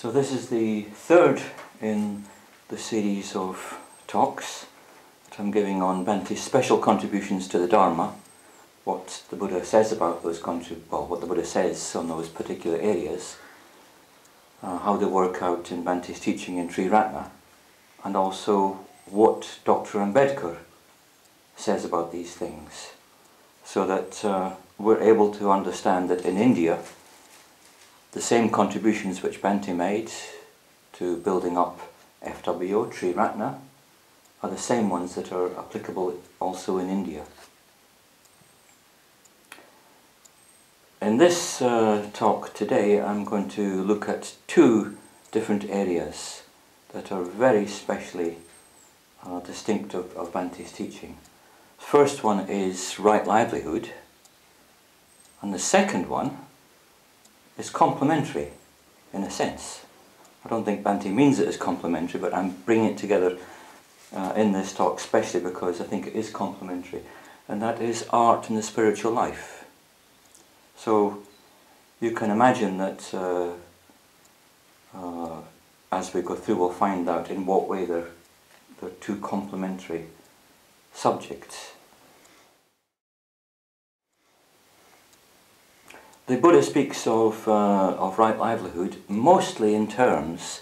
So this is the third in the series of talks that I'm giving on Bhante's special contributions to the Dharma, what the Buddha says about those contrib- well, what the Buddha says on those particular areas, uh, how they work out in Bhante's teaching in Triratna, and also what Dr. Ambedkar says about these things, so that uh, we're able to understand that in India, the same contributions which Bhante made to building up FWBO, Triratna, are the same ones that are applicable also in India. In this uh, talk today, I'm going to look at two different areas that are very specially uh, distinct of, Bhante's teaching. First one is right livelihood, and the second one is complementary in a sense. I don't think Bhante means it as complementary, but I'm bringing it together uh, in this talk especially because I think it is complementary, and that is art and the spiritual life. So you can imagine that uh, uh, as we go through, we'll find out in what way they're, they're two complementary subjects. The Buddha speaks of, uh, of right livelihood mostly in terms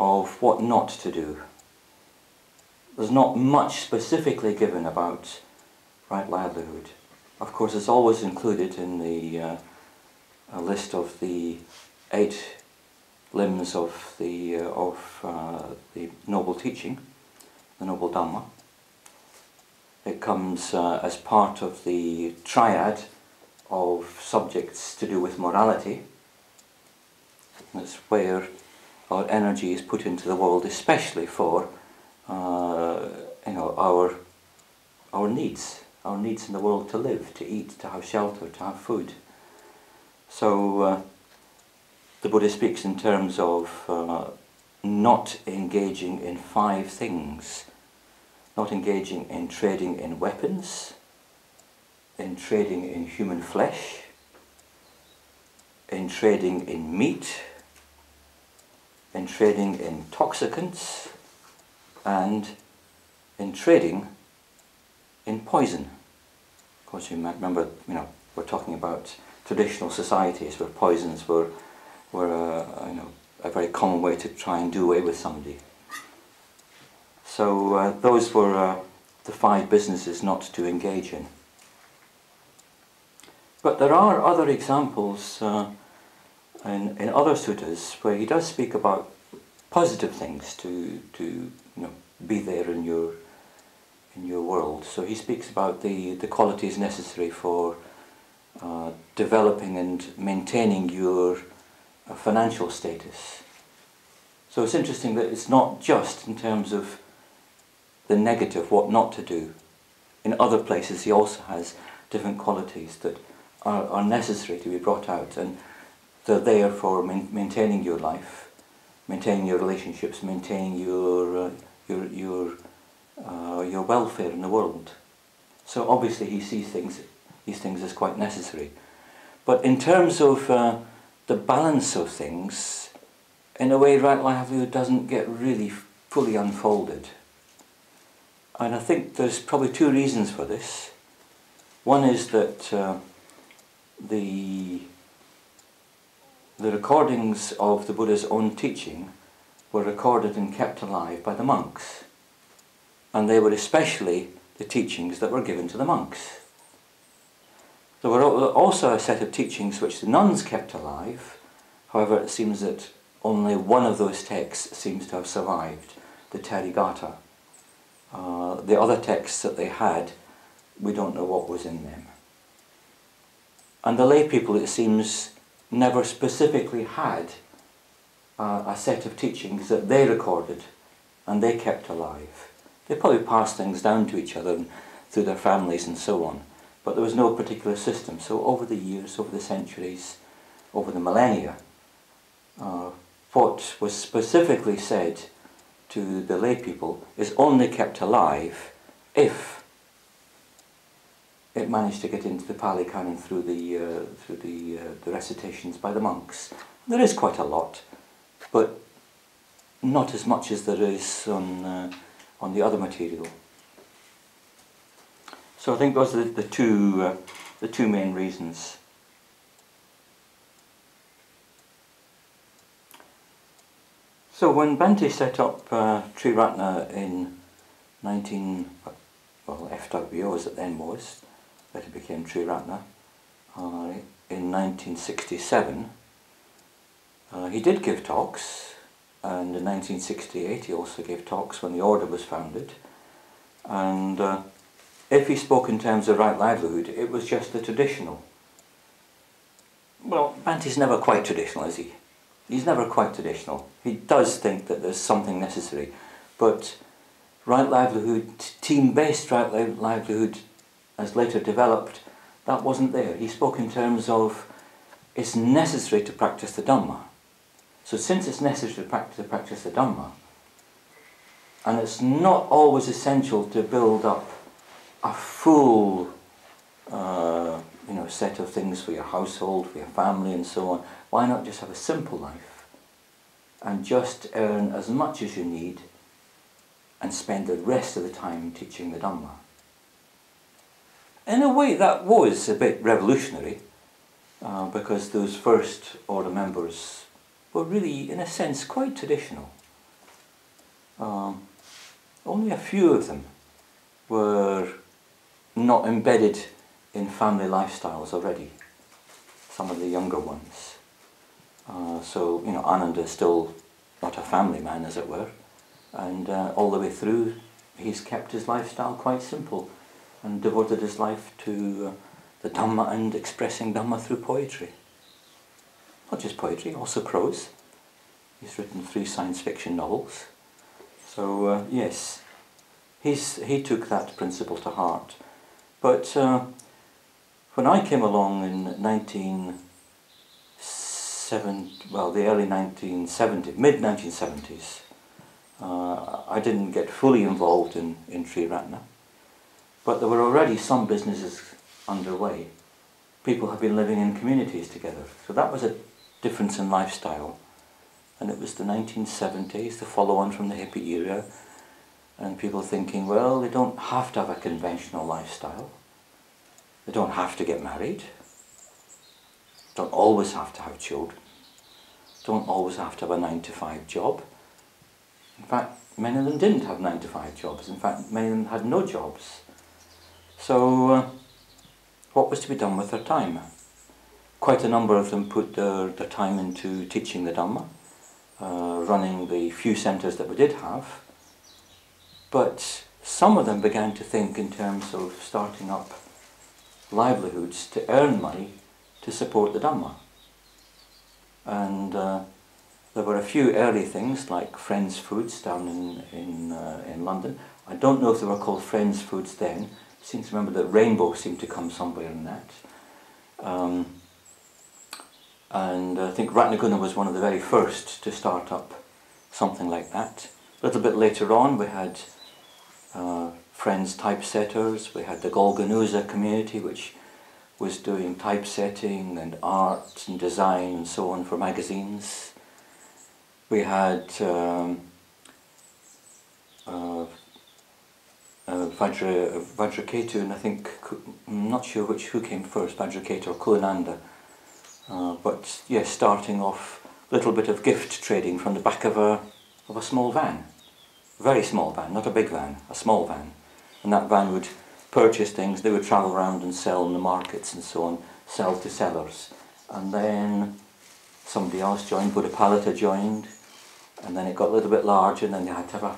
of what not to do. There's not much specifically given about right livelihood. Of course, it's always included in the uh, list of the eight limbs of the, uh, of, uh, the noble teaching, the noble Dhamma. It comes uh, as part of the triad of subjects to do with morality. That's where our energy is put into the world, especially for uh, you know our our needs, our needs in the world to live, to eat, to have shelter, to have food. So uh, the Buddha speaks in terms of uh, not engaging in five things, not engaging in trading in weapons in trading in human flesh, in trading in meat, in trading in toxicants, and in trading in poison. Of course, you might remember, you know, we're talking about traditional societies where poisons were, were uh, you know, a very common way to try and do away with somebody. So uh, those were uh, the five businesses not to engage in. But there are other examples uh, in, in other suttas where he does speak about positive things to, to you know, be there in your, in your world. So he speaks about the, the qualities necessary for uh, developing and maintaining your uh, financial status. So it's interesting that it's not just in terms of the negative, what not to do. In other places he also has different qualities that are, are necessary to be brought out and they're there for main, maintaining your life, maintaining your relationships, maintaining your, uh, your, your, uh, your welfare in the world. So obviously he sees things, these things as quite necessary. But in terms of uh, the balance of things, in a way right livelihood doesn't get really fully unfolded. And I think there's probably two reasons for this. One is that uh, the the recordings of the Buddha's own teaching were recorded and kept alive by the monks. And they were especially the teachings that were given to the monks. There were also a set of teachings which the nuns kept alive. However, it seems that only one of those texts seems to have survived, the Therigatha. Uh, the other texts that they had, we don't know what was in them. And the lay people, it seems, never specifically had uh, a set of teachings that they recorded and they kept alive. They probably passed things down to each other through their families and so on, but there was no particular system. So over the years, over the centuries, over the millennia, uh, what was specifically said to the lay people is only kept alive if it managed to get into the Pali Canon through the uh, through the uh, the recitations by the monks. There is quite a lot but not as much as there is on, uh, on the other material. So I think those are the, the two, uh, the two main reasons. So when Bhante set up uh, Triratna in 19, well FWBO as it then was, later became Triratna, uh, in 1967, uh, he did give talks and in 1968 he also gave talks when the order was founded and uh, if he spoke in terms of right livelihood it was just the traditional. Well, Bhante's never quite traditional is he? He's never quite traditional. He does think that there's something necessary but right livelihood, team-based right livelihood as later developed, that wasn't there. He spoke in terms of it's necessary to practice the Dhamma. So since it's necessary to practice, to practice the Dhamma, and it's not always essential to build up a full uh, you know, set of things for your household, for your family and so on, why not just have a simple life and just earn as much as you need and spend the rest of the time teaching the Dhamma? In a way that was a bit revolutionary uh, because those first order members were really, in a sense, quite traditional. Um, only a few of them were not embedded in family lifestyles already, some of the younger ones. Uh, so, you know, Ananda is still not a family man, as it were, and uh, all the way through he's kept his lifestyle quite simple and devoted his life to uh, the Dhamma and expressing Dhamma through poetry. Not just poetry, also prose. He's written three science fiction novels. So, uh, yes, he's, he took that principle to heart. But uh, when I came along in 1970, well, the early 1970s, mid 1970s, uh, I didn't get fully involved in, in Sri Triratna, but there were already some businesses underway. People had been living in communities together, so that was a difference in lifestyle. And it was the 1970s, the follow on from the hippie era, and people thinking, well, they don't have to have a conventional lifestyle. They don't have to get married. Don't always have to have children. Don't always have to have a nine to five job. In fact, many of them didn't have nine to five jobs. In fact, many of them had no jobs. So, uh, what was to be done with their time? Quite a number of them put their, their time into teaching the Dhamma, uh, running the few centres that we did have. But some of them began to think in terms of starting up livelihoods to earn money to support the Dhamma. And uh, there were a few early things like Friends Foods down in, in, uh, in London. I don't know if they were called Friends Foods then, seem to remember that rainbow seemed to come somewhere in that. Um, and I think Ratnaguna was one of the very first to start up something like that. A little bit later on we had uh, Friends Typesetters, we had the Golgonooza community which was doing typesetting and art and design and so on for magazines. We had um, uh, uh, Vajra, Vajraketu and I think, I'm not sure which who came first, Vajraketu or Kulananda. Uh, but yes, starting off a little bit of gift trading from the back of a, of a small van. Very small van, not a big van, a small van. And that van would purchase things, they would travel around and sell in the markets and so on, sell to sellers. And then somebody else joined, Buddhapalita joined, and then it got a little bit larger and then they had to have a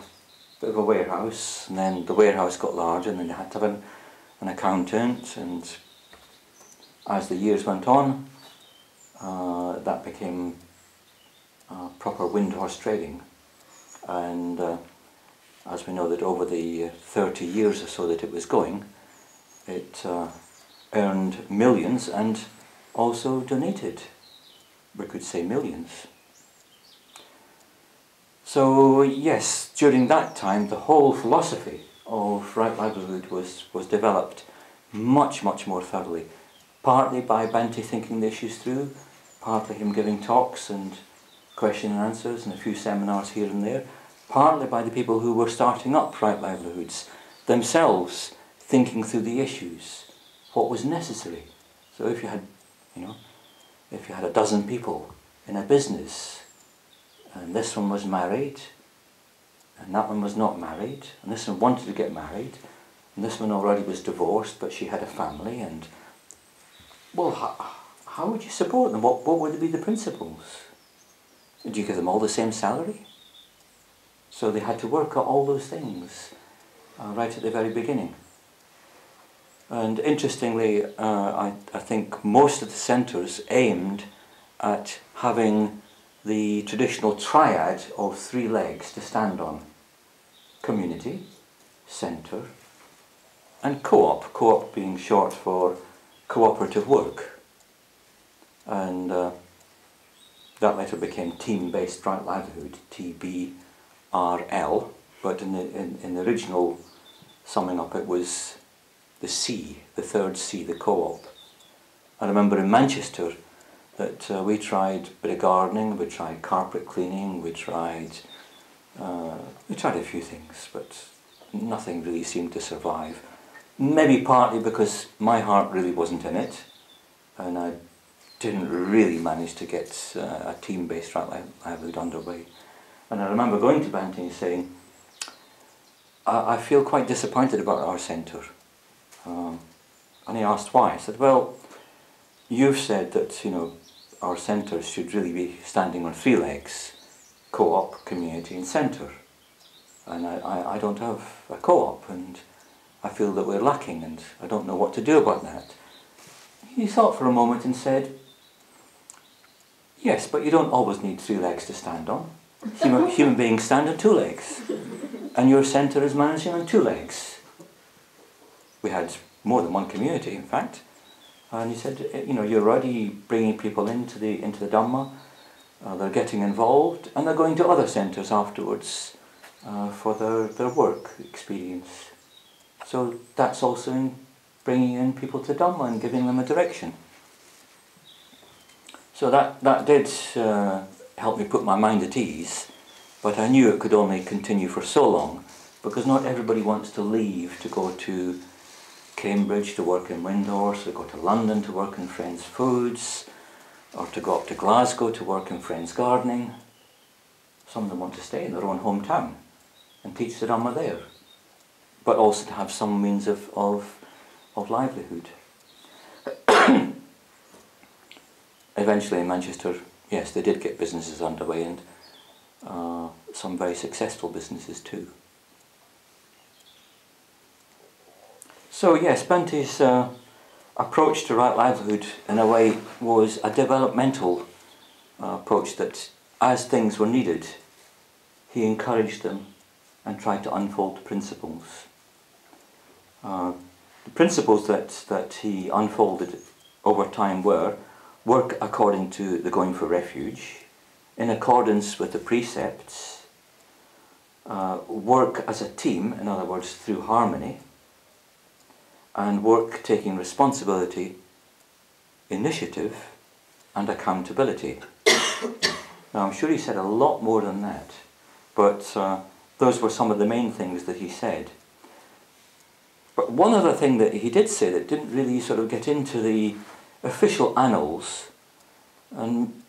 bit of a warehouse, and then the warehouse got larger, and then they had to have an, an accountant, and as the years went on, uh, that became uh, proper windhorse trading. And uh, as we know that over the 30 years or so that it was going, it uh, earned millions and also donated, we could say millions. So yes, during that time the whole philosophy of right livelihood was, was developed much, much more thoroughly. Partly by Bhante thinking the issues through, partly him giving talks and question and answers and a few seminars here and there, partly by the people who were starting up right livelihoods themselves thinking through the issues, what was necessary. So if you had, you know, if you had a dozen people in a business, and this one was married, and that one was not married, and this one wanted to get married, and this one already was divorced, but she had a family, and well, how, how would you support them? What, what would be the principles? Do you give them all the same salary? So they had to work out all those things uh, right at the very beginning. And interestingly, uh, I, I think most of the centres aimed at having the traditional triad of three legs to stand on. Community, centre, and co-op, co-op being short for cooperative work. And uh, that later became team-based right livelihood, TBRL, but in the, in, in the original summing up it was the C, the third C, the co-op. I remember in Manchester that uh, we tried a bit of gardening, we tried carpet cleaning, we tried uh, we tried a few things, but nothing really seemed to survive. Maybe partly because my heart really wasn't in it, and I didn't really manage to get uh, a team-based right livelihood underway. And I remember going to Bhante and saying, I, I feel quite disappointed about our centre. Um, and he asked why. I said, well, you've said that, you know, our centres should really be standing on three legs, co-op, community and centre. And I, I, I don't have a co-op and I feel that we're lacking and I don't know what to do about that. He thought for a moment and said, yes, but you don't always need three legs to stand on. Human, human beings stand on two legs and your centre is managing on two legs. We had more than one community, in fact. And he said, eh, you know, you're already bringing people into the, into the Dhamma, uh, they're getting involved, and they're going to other centres afterwards uh, for their, their work experience. So that's also in bringing in people to Dhamma and giving them a direction. So that, that did uh, help me put my mind at ease but I knew it could only continue for so long because not everybody wants to leave to go to Cambridge to work in Windhorse, to go to London to work in Friends Foods, or to go up to Glasgow to work in Friends Gardening. Some of them want to stay in their own hometown and teach the Dhamma there, but also to have some means of, of, of livelihood. Eventually in Manchester, yes, they did get businesses underway and uh, some very successful businesses too. So yes, Bhante's uh, approach to right livelihood in a way was a developmental uh, approach that as things were needed, he encouraged them and tried to unfold principles. Uh, the principles that, that he unfolded over time were work according to the going for refuge, in accordance with the precepts, uh, work as a team, in other words, through harmony, and work taking responsibility, initiative, and accountability. now, I'm sure he said a lot more than that, but uh, those were some of the main things that he said. But one other thing that he did say that didn't really sort of get into the official annals, and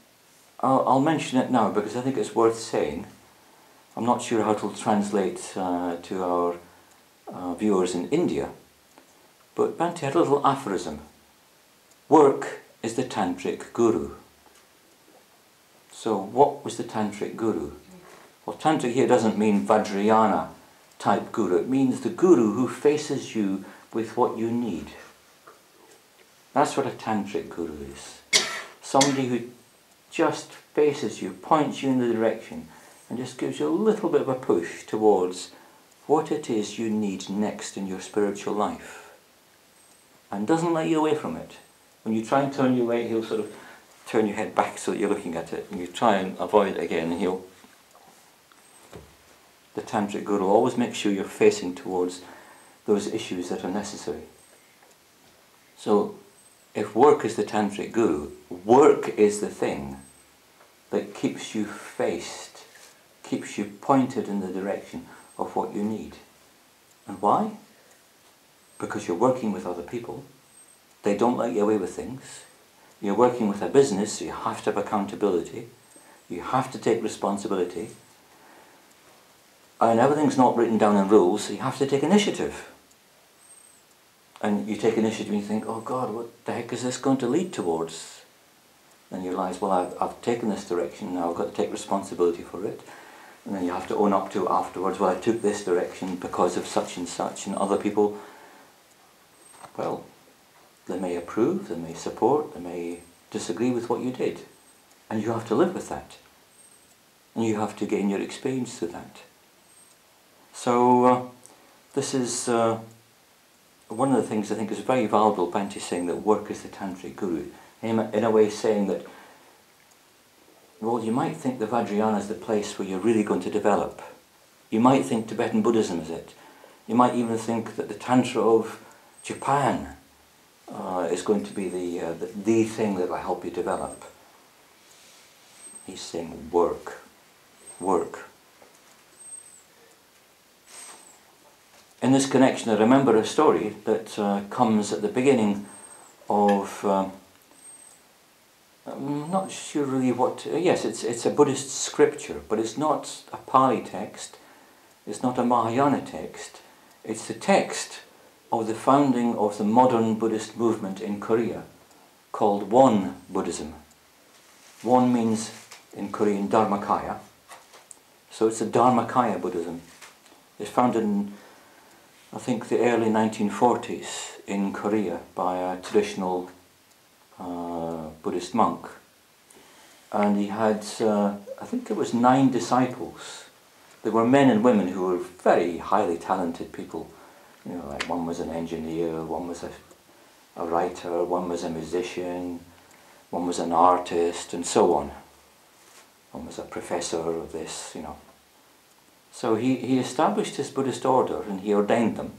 I'll, I'll mention it now because I think it's worth saying. I'm not sure how it will translate uh, to our uh, viewers in India, but Bhante had a little aphorism. Work is the tantric guru. So what was the tantric guru? Well, tantric here doesn't mean Vajrayana type guru. It means the guru who faces you with what you need. That's what a tantric guru is. Somebody who just faces you, points you in the direction, and just gives you a little bit of a push towards what it is you need next in your spiritual life. And doesn't let you away from it. When you try and turn your way, he'll sort of turn your head back so that you're looking at it, and you try and avoid it again, and he'll. The Tantric Guru always makes sure you're facing towards those issues that are necessary. So if work is the tantric guru, work is the thing that keeps you faced, keeps you pointed in the direction of what you need. And why? Because you're working with other people. They don't let you away with things. You're working with a business, so you have to have accountability. You have to take responsibility. And everything's not written down in rules, so you have to take initiative. And you take initiative and you think, oh God, what the heck is this going to lead towards? And you realise, well, I've, I've taken this direction, now I've got to take responsibility for it. And then you have to own up to afterwards, well, I took this direction because of such and such, and other people, well, they may approve, they may support, they may disagree with what you did. And you have to live with that. And you have to gain your experience through that. So, uh, this is uh, one of the things I think is very valuable, Bhante saying that work is the tantric guru. In, in a way saying that, well, you might think the Vajrayana is the place where you're really going to develop. You might think Tibetan Buddhism is it. You might even think that the Tantra of Japan uh, is going to be the, uh, the, the thing that will help you develop. He's saying work, work. In this connection, I remember a story that uh, comes at the beginning of. Um, I'm not sure really what. To, yes, it's it's a Buddhist scripture, but it's not a Pali text. It's not a Mahayana text. It's the text of the founding of the modern Buddhist movement in Korea, called Won Buddhism. Won means in Korean Dharmakaya. So it's a Dharmakaya Buddhism. It's founded in I think the early 1940s in Korea by a traditional uh, Buddhist monk. And he had, uh, I think it was nine disciples. They were men and women who were very highly talented people. You know, like one was an engineer, one was a, a writer, one was a musician, one was an artist, and so on. One was a professor of this, you know. So he, he established his Buddhist order and he ordained them,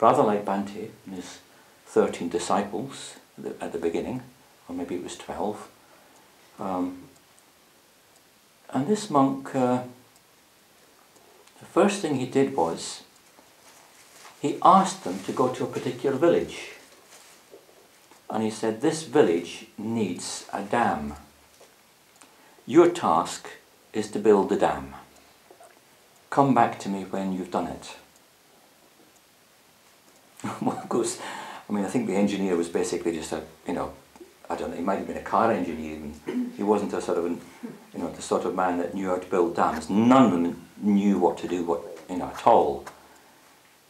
rather like Bhante and his 13 disciples at the, at the beginning, or maybe it was 12. Um, and this monk, uh, the first thing he did was he asked them to go to a particular village. And he said, This village needs a dam. Your task is to build the dam. Come back to me when you've done it. well, of course, I mean, I think the engineer was basically just a, you know, I don't know, he might have been a car engineer. He wasn't a sort of, an, you know, the sort of man that knew how to build dams. None of them knew what to do, what, you know, at all.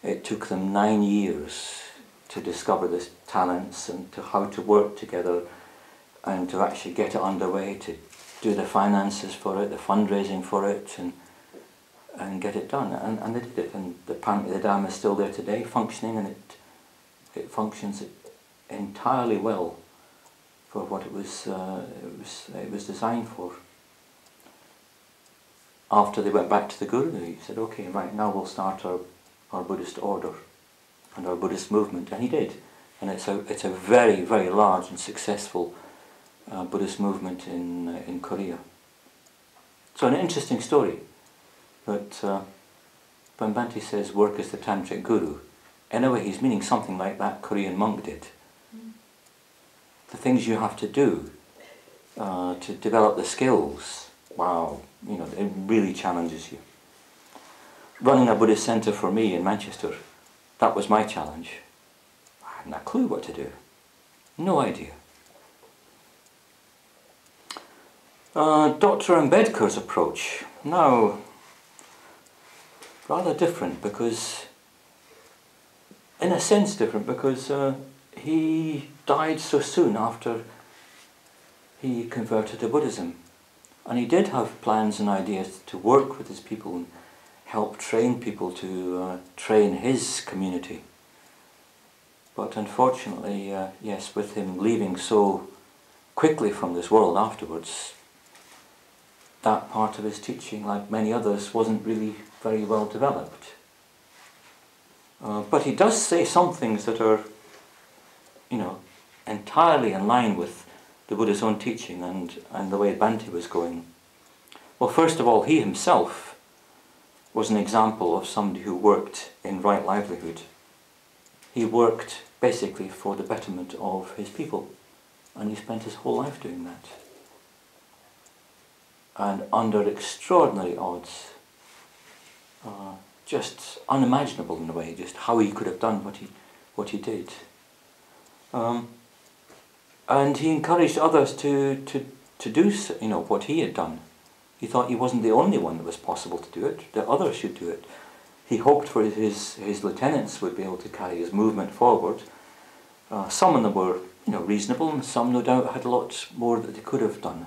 It took them nine years to discover the talents and to how to work together and to actually get it underway, to do the finances for it, the fundraising for it, and and get it done. And, and they did it. And apparently the dam is still there today, functioning, and it it functions entirely well for what it was uh, it was it was designed for. After they went back to the Guru, he said, "Okay, right now we'll start our our Buddhist order and our Buddhist movement," and he did. And it's a it's a very very large and successful uh, Buddhist movement in uh, in Korea. So an interesting story. But uh, says work as the tantric guru, in a way he's meaning something like that Korean monk did. The things you have to do uh, to develop the skills, wow, you know, it really challenges you. Running a Buddhist centre for me in Manchester, that was my challenge. I hadn't a clue what to do. No idea. Uh, Dr. Ambedkar's approach. Now, rather different because, in a sense, different because uh, he died so soon after he converted to Buddhism. And he did have plans and ideas to work with his people help train people to uh, train his community. But unfortunately, uh, yes, with him leaving so quickly from this world afterwards, that part of his teaching, like many others, wasn't really very well developed. Uh, but he does say some things that are, you know, entirely in line with the Buddha's own teaching and, and the way Bhante was going? Well, first of all, he himself was an example of somebody who worked in right livelihood. He worked basically for the betterment of his people, and he spent his whole life doing that. And under extraordinary odds, uh, just unimaginable in a way, just how he could have done what he, what he did. Um, and he encouraged others to, to, to do you know, what he had done. He thought he wasn't the only one that was possible to do it, that others should do it. He hoped for his, his lieutenants would be able to carry his movement forward. Uh, some of them were you know, reasonable, and some no doubt had a lot more that they could have done.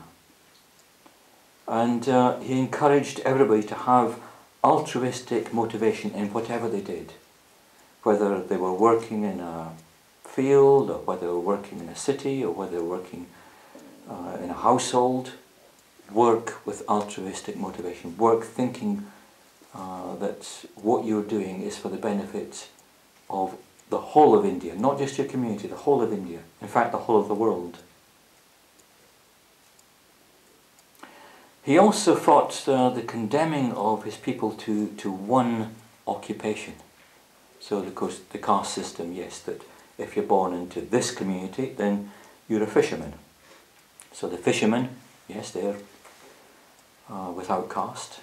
And uh, he encouraged everybody to have altruistic motivation in whatever they did, whether they were working in a field, or whether they were working in a city, or whether they were working uh, in a household work with altruistic motivation, work thinking uh, that what you're doing is for the benefit of the whole of India, not just your community, the whole of India, in fact the whole of the world. He also fought uh, the condemning of his people to, to one occupation. So of course the caste system, yes, that if you're born into this community, then you're a fisherman. So the fishermen, yes, they're uh, without caste.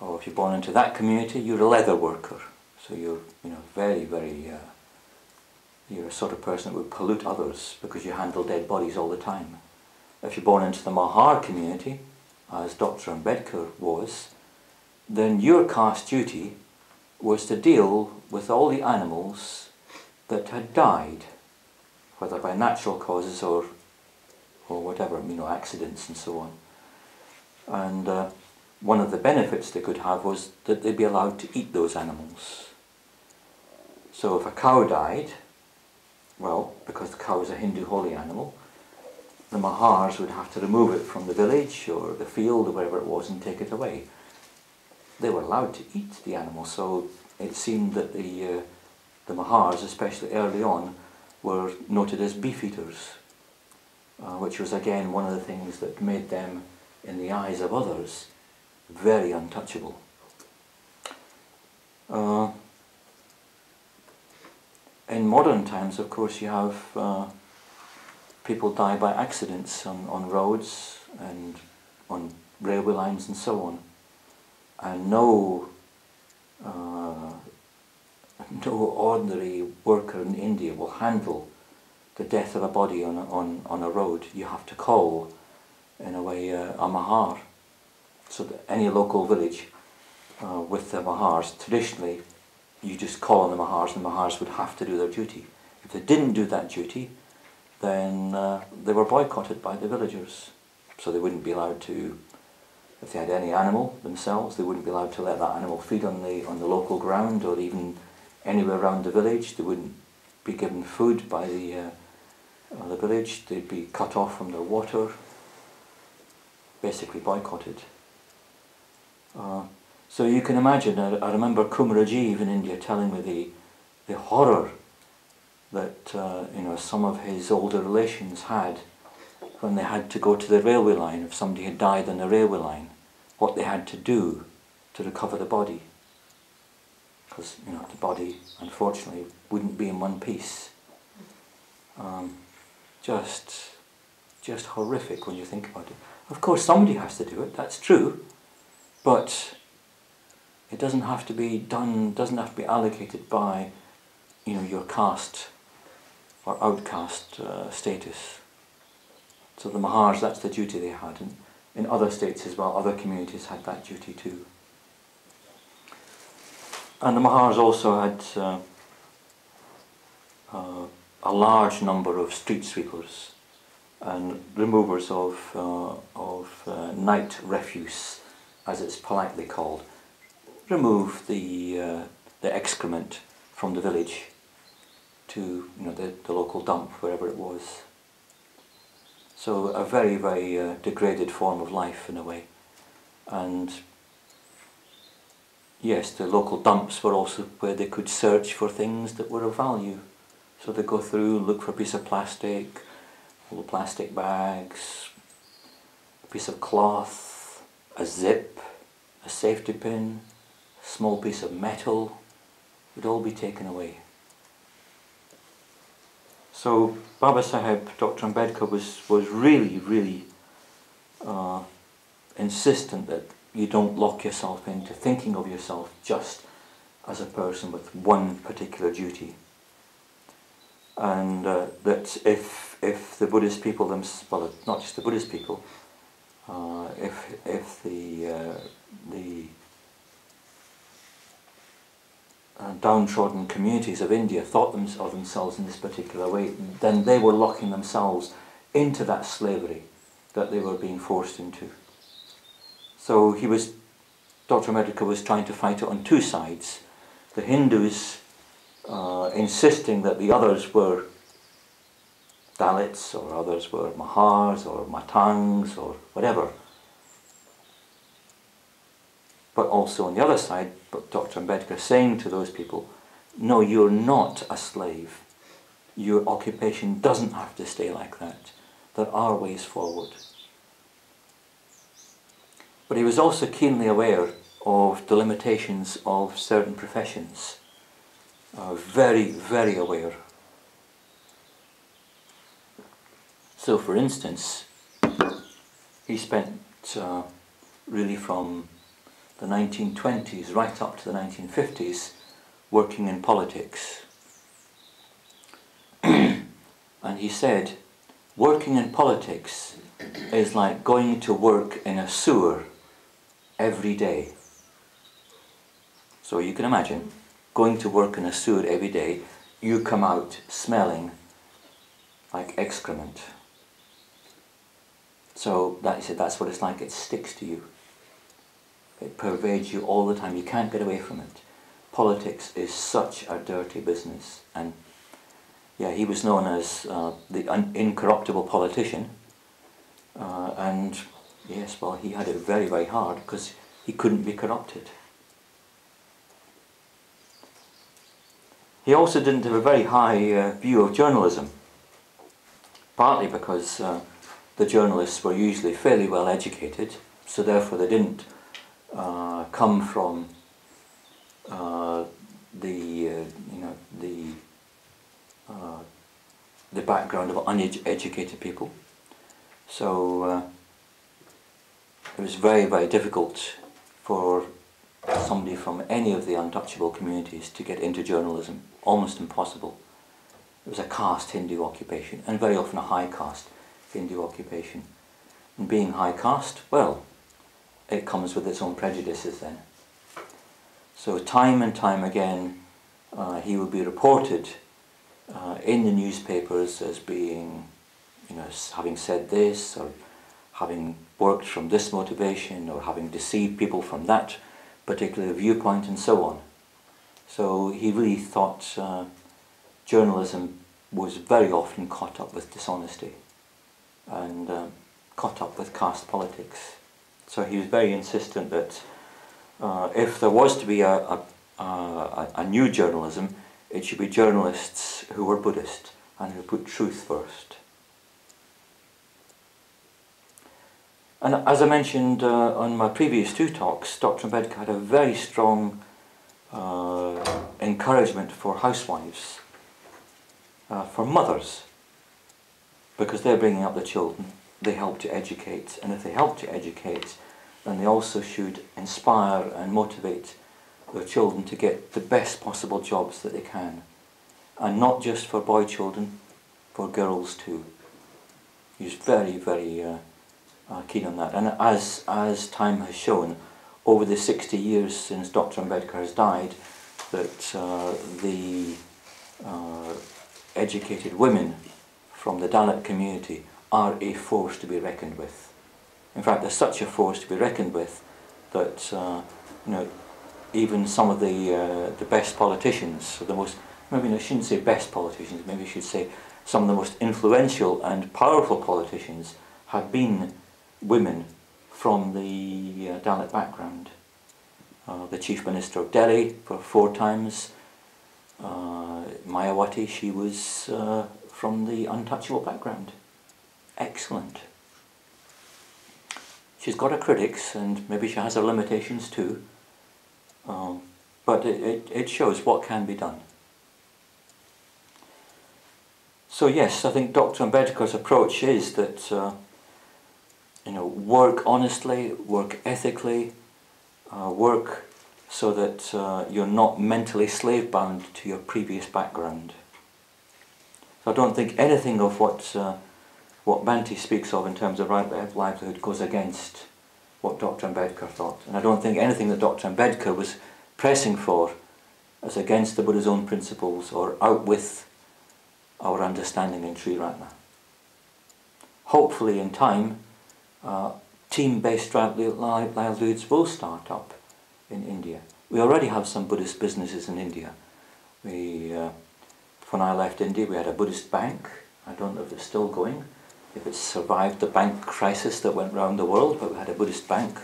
Or if you're born into that community, you're a leather worker. So you're, you know, very, very, uh, you're a sort of person that would pollute others because you handle dead bodies all the time. If you're born into the Mahar community, as Dr. Ambedkar was, then your caste duty was to deal with all the animals that had died, whether by natural causes or, or whatever, you know, accidents and so on. And uh, one of the benefits they could have was that they'd be allowed to eat those animals. So if a cow died, well, because the cow is a Hindu holy animal, the Mahars would have to remove it from the village or the field or wherever it was and take it away. They were allowed to eat the animal, so it seemed that the, uh, the Mahars, especially early on, were noted as beef eaters, uh, which was again one of the things that made them in the eyes of others, very untouchable. Uh, in modern times, of course, you have uh, people die by accidents on, on roads and on railway lines and so on. And no, uh, no ordinary worker in India will handle the death of a body on a, on, on a road. You have to call in a way uh, a mahar. So any local village uh, with the mahars, traditionally you just call on the mahars and the mahars would have to do their duty. If they didn't do that duty, then uh, they were boycotted by the villagers. So they wouldn't be allowed to, if they had any animal themselves, they wouldn't be allowed to let that animal feed on the, on the local ground or even anywhere around the village. They wouldn't be given food by the, uh, uh the village. They'd be cut off from their water basically Uh, so you can imagine, I, I remember Kumarajiv in India telling me the, the horror that uh, you know some of his older relations had when they had to go to the railway line if somebody had died on the railway line, what they had to do to recover the body. Because you know the body, unfortunately, wouldn't be in one piece. Um, just, just horrific when you think about it. Of course, somebody has to do it, that's true, but it doesn't have to be done, doesn't have to be allocated by, you know, your caste or outcast uh, status. So the Mahars, that's the duty they had, and in other states as well, other communities had that duty too. And the Mahars also had uh, uh, a large number of street sweepers and removers of, uh, of uh, night refuse, as it's politely called, remove the, uh, the excrement from the village to you know, the, the local dump, wherever it was. So a very, very uh, degraded form of life in a way. And yes, the local dumps were also where they could search for things that were of value. So they go through, look for a piece of plastic, little plastic bags, a piece of cloth, a zip, a safety pin, a small piece of metal would all be taken away. So Babasaheb, Dr. Ambedkar was, was really, really uh, insistent that you don't lock yourself into thinking of yourself just as a person with one particular duty. And uh, that if, if the Buddhist people themselves, well, not just the Buddhist people, uh, if, if the, uh, the uh, downtrodden communities of India thought them, of themselves in this particular way, then they were locking themselves into that slavery that they were being forced into. So he was, Dr. Ambedkar was trying to fight it on two sides. The Hindus uh, insisting that the others were Dalits or others were Mahars or Matangs or whatever but also on the other side, Dr. Ambedkar saying to those people, no, you're not a slave. Your occupation doesn't have to stay like that. There are ways forward. But he was also keenly aware of the limitations of certain professions. Uh, very, very aware. So, for instance, he spent uh, really from the 1920s right up to the 1950s working in politics. and he said, working in politics is like going to work in a sewer every day. So you can imagine, going to work in a sewer every day, you come out smelling like excrement. So that, he said that's what it's like, it sticks to you. It pervades you all the time. You can't get away from it. Politics is such a dirty business. And yeah, he was known as uh, the incorruptible politician. Uh, and yes, well, he had it very, very hard because he couldn't be corrupted. He also didn't have a very high uh, view of journalism, partly because uh, the journalists were usually fairly well educated, so therefore they didn't uh, come from uh, the uh, you know the uh, the background of uneducated people. So uh, it was very very difficult for somebody from any of the untouchable communities to get into journalism. Almost impossible. It was a caste Hindu occupation, and very often a high caste Hindu occupation. And being high caste, well, it comes with its own prejudices then. So time and time again, uh, he would be reported uh, in the newspapers as being, you know, having said this or having worked from this motivation or having deceived people from that particular viewpoint and so on. So he really thought uh, journalism was very often caught up with dishonesty and um, caught up with caste politics. So he was very insistent that uh, if there was to be a, a, a, a, new journalism, it should be journalists who were Buddhist and who put truth first. And as I mentioned uh, on my previous two talks, Dr. Ambedkar had a very strong uh, encouragement for housewives, uh, for mothers, because they're bringing up the children they help to educate. And if they help to educate, then they also should inspire and motivate their children to get the best possible jobs that they can. And not just for boy children, for girls too. He's very, very uh, uh, keen on that. And as, as time has shown, over the 60 years since Dr. Ambedkar has died, that uh, the uh, educated women from the Dalit community are a force to be reckoned with. In fact, they're such a force to be reckoned with that uh, you know even some of the uh, the best politicians, the most maybe I shouldn't say best politicians, maybe I should say some of the most influential and powerful politicians have been women from the uh, Dalit background. Uh, the Chief Minister of Delhi for four times, uh, Mayawati, she was uh, from the untouchable background excellent. She's got her critics, and maybe she has her limitations too, um, but it, it, it shows what can be done. So yes, I think Dr. Ambedkar's approach is that uh, you know work honestly, work ethically, uh, work so that uh, you're not mentally slave bound to your previous background. So I don't think anything of what uh, what Bhante speaks of in terms of right livelihood goes against what Dr. Ambedkar thought. And I don't think anything that Dr. Ambedkar was pressing for is against the Buddha's own principles or out with our understanding in Triratna. Hopefully in time, uh, team-based livelihoods will start up in India. We already have some Buddhist businesses in India. We, uh, when I left India, we had a Buddhist bank. I don't know if it's still going if it's survived the bank crisis that went around the world, but we had a Buddhist bank.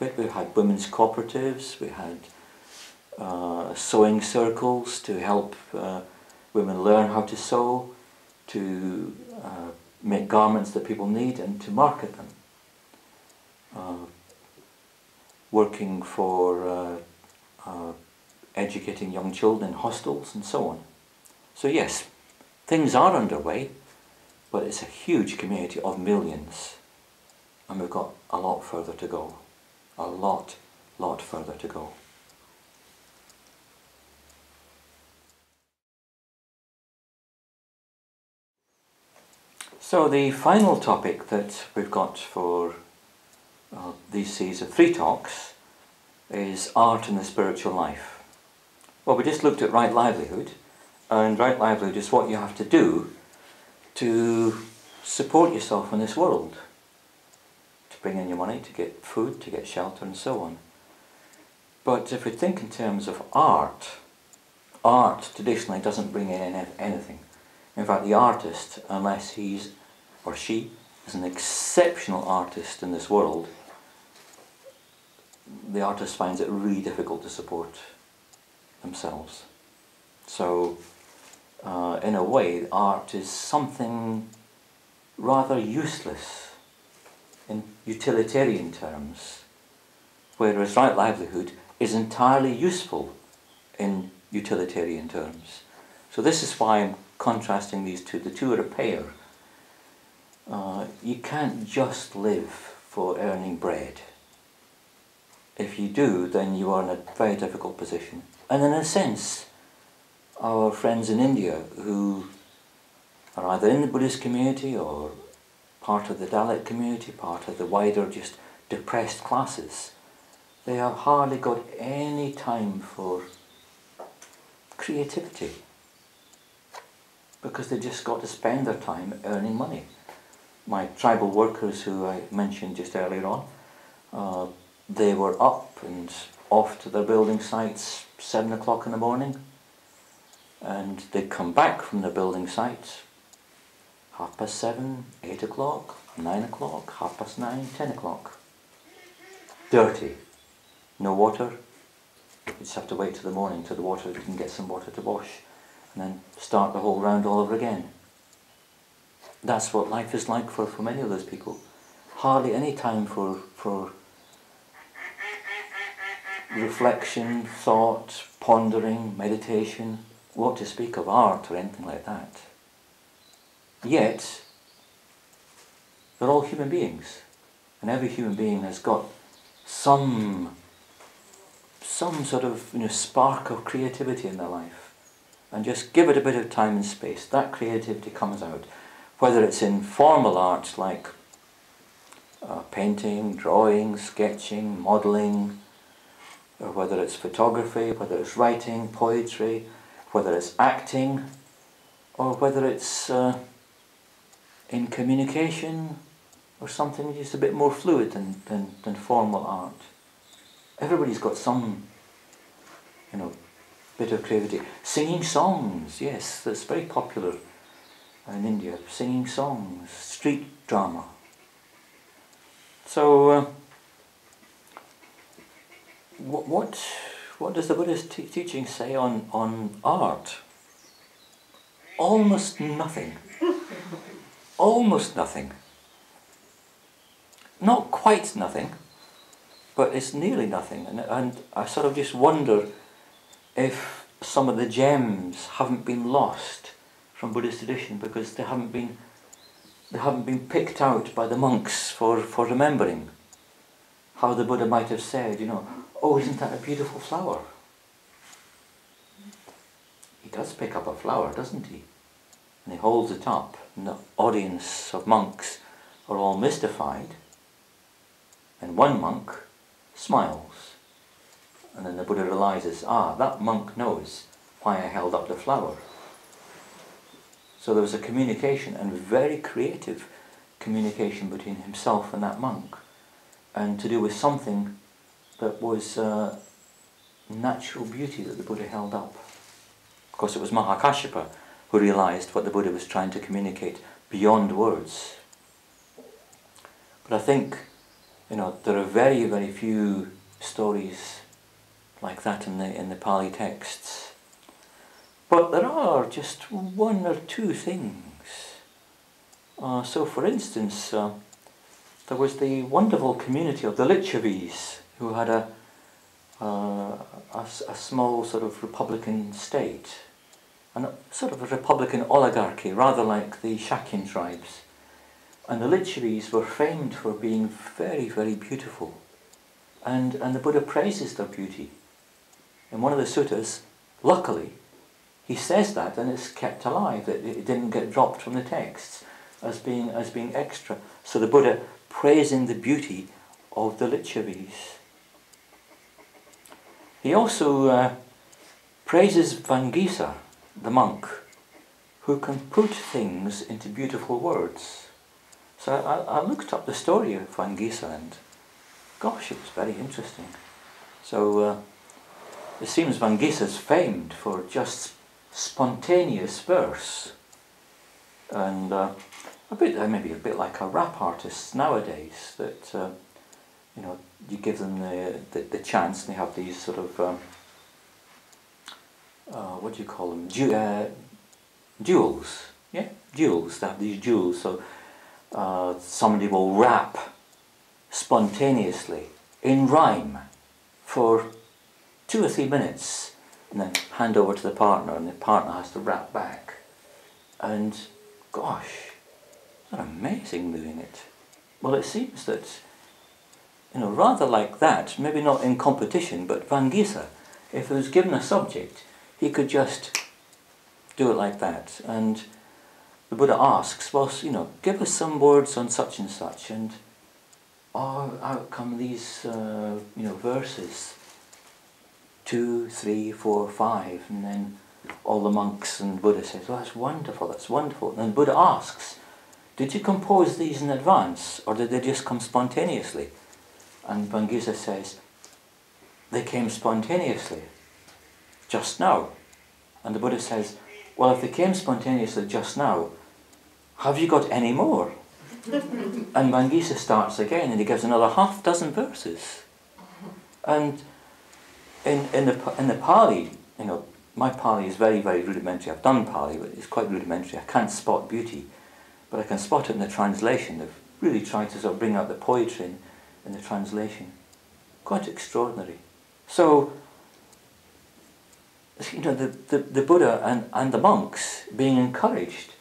We had women's cooperatives, we had uh, sewing circles to help uh, women learn how to sew, to uh, make garments that people need and to market them. Uh, working for uh, uh, educating young children in hostels and so on. So yes, things are underway but it's a huge community of millions and we've got a lot further to go. A lot, lot further to go. So the final topic that we've got for uh, these series of three talks is art and the spiritual life. Well, we just looked at right livelihood, and right livelihood is what you have to do to support yourself in this world, to bring in your money, to get food, to get shelter and so on. But if we think in terms of art, art traditionally doesn't bring in anything. In fact, the artist, unless he's or she is an exceptional artist in this world, the artist finds it really difficult to support themselves. So uh, in a way, art is something rather useless in utilitarian terms, whereas right livelihood is entirely useful in utilitarian terms. So this is why I'm contrasting these two. The two are a pair. Uh, you can't just live for earning bread. If you do, then you are in a very difficult position. And in a sense, our friends in India who are either in the Buddhist community or part of the Dalit community, part of the wider just depressed classes, they have hardly got any time for creativity because they just got to spend their time earning money. My tribal workers who I mentioned just earlier on, uh, they were up and off to their building sites seven o'clock in the morning and they'd come back from the building site half past seven, eight o'clock, nine o'clock, half past nine, ten o'clock. Dirty, no water. You just have to wait till the morning till the water you can get some water to wash, and then start the whole round all over again. That's what life is like for, for many of those people. Hardly any time for for reflection, thought, pondering, meditation, what to speak of art or anything like that. Yet, they're all human beings. And every human being has got some, some sort of you know, spark of creativity in their life. And just give it a bit of time and space. That creativity comes out. Whether it's in formal art like uh, painting, drawing, sketching, modelling, or whether it's photography, whether it's writing, poetry, whether it's acting or whether it's uh, in communication or something just a bit more fluid than, than, than formal art. Everybody's got some, you know, bit of creativity. Singing songs, yes, that's very popular in India. Singing songs, street drama. So, uh, what, what what does the Buddhist te teaching say on, on art? Almost nothing. Almost nothing. not quite nothing, but it's nearly nothing. And, and I sort of just wonder if some of the gems haven't been lost from Buddhist tradition because they haven't been they haven't been picked out by the monks for, for remembering. How the Buddha might have said, you know, oh, isn't that a beautiful flower? He does pick up a flower, doesn't he? And he holds it up, and the audience of monks are all mystified. And one monk smiles. And then the Buddha realizes, ah, that monk knows why I held up the flower. So there was a communication, and very creative communication between himself and that monk, and to do with something that was uh, natural beauty that the Buddha held up. Of course, it was Mahakashapa who realized what the Buddha was trying to communicate beyond words. But I think, you know, there are very, very few stories like that in the in the Pali texts. But there are just one or two things. Uh, so, for instance, uh, there was the wonderful community of the Lichavis who had a, uh, a, a, small sort of republican state, and sort of a republican oligarchy, rather like the Shakyan tribes. And the Lichavis were famed for being very, very beautiful. And, and the Buddha praises their beauty. In one of the suttas, luckily, he says that and it's kept alive. It, it didn't get dropped from the texts as being, as being extra. So the Buddha praising the beauty of the Lichavis. He also uh, praises Vangisa, the monk, who can put things into beautiful words. So I, I looked up the story of Vangisa and gosh, it was very interesting. So uh, it seems Vangisa is famed for just spontaneous verse and uh, a bit uh, maybe a bit like a rap artist nowadays that uh, you know you give them the, the, the, chance and they have these sort of um, uh, what do you call them du- uh, duels yeah duels they have these duels so uh, somebody will rap spontaneously in rhyme for two or three minutes and then hand over to the partner and the partner has to rap back. And gosh, they're amazing doing it. Well, it seems that, you know, rather like that, maybe not in competition, but Vangisa, if he was given a subject, he could just do it like that. And the Buddha asks, well, you know, give us some words on such and such, and oh, out come these, uh, you know, verses, two, three, four, five, and then all the monks and Buddha says, well, that's wonderful, that's wonderful. And Buddha asks, did you compose these in advance, or did they just come spontaneously? And Vangisa says, they came spontaneously, just now. And the Buddha says, well, if they came spontaneously just now, have you got any more? and Vangisa starts again and he gives another half dozen verses. And in, in, the, in the Pali, you know, my Pali is very, very rudimentary. I've done Pali, but it's quite rudimentary. I can't spot beauty, but I can spot it in the translation. They've really tried to sort of bring out the poetry in, in the translation. Quite extraordinary. So, you know, the, the, the Buddha and, and the monks being encouraged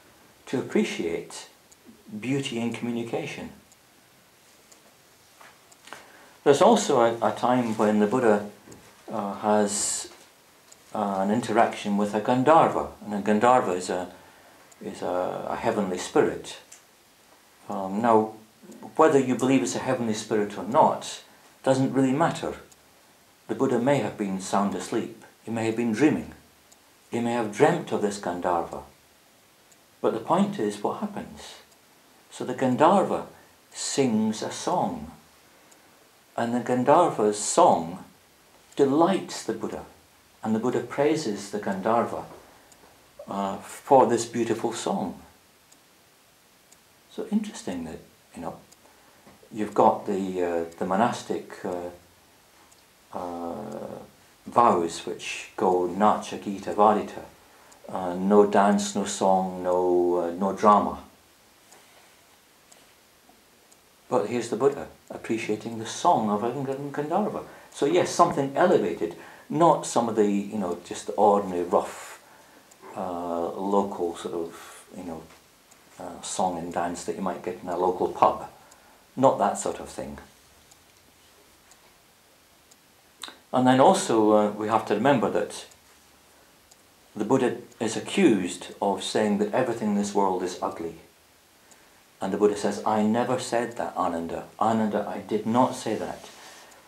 to appreciate beauty in communication. There's also a, a time when the Buddha uh, has uh, an interaction with a Gandharva, and a Gandharva is a, is a, a heavenly spirit. Um, now, whether you believe it's a heavenly spirit or not doesn't really matter. The Buddha may have been sound asleep. He may have been dreaming. He may have dreamt of this Gandharva. But the point is what happens. So the Gandharva sings a song. And the Gandharva's song delights the Buddha. And the Buddha praises the Gandharva uh, for this beautiful song. So interesting that, you know, you've got the, uh, the monastic uh, uh vows which go Nacha Gita Vadita uh, no dance, no song, no, no drama. But here's the Buddha appreciating the song of Gandharva. So yes, something elevated, not some of the, you know, just ordinary rough, uh, local sort of, you know, uh, song and dance that you might get in a local pub. Not that sort of thing. And then also uh, we have to remember that the Buddha is accused of saying that everything in this world is ugly. And the Buddha says, I never said that, Ananda. Ananda, I did not say that.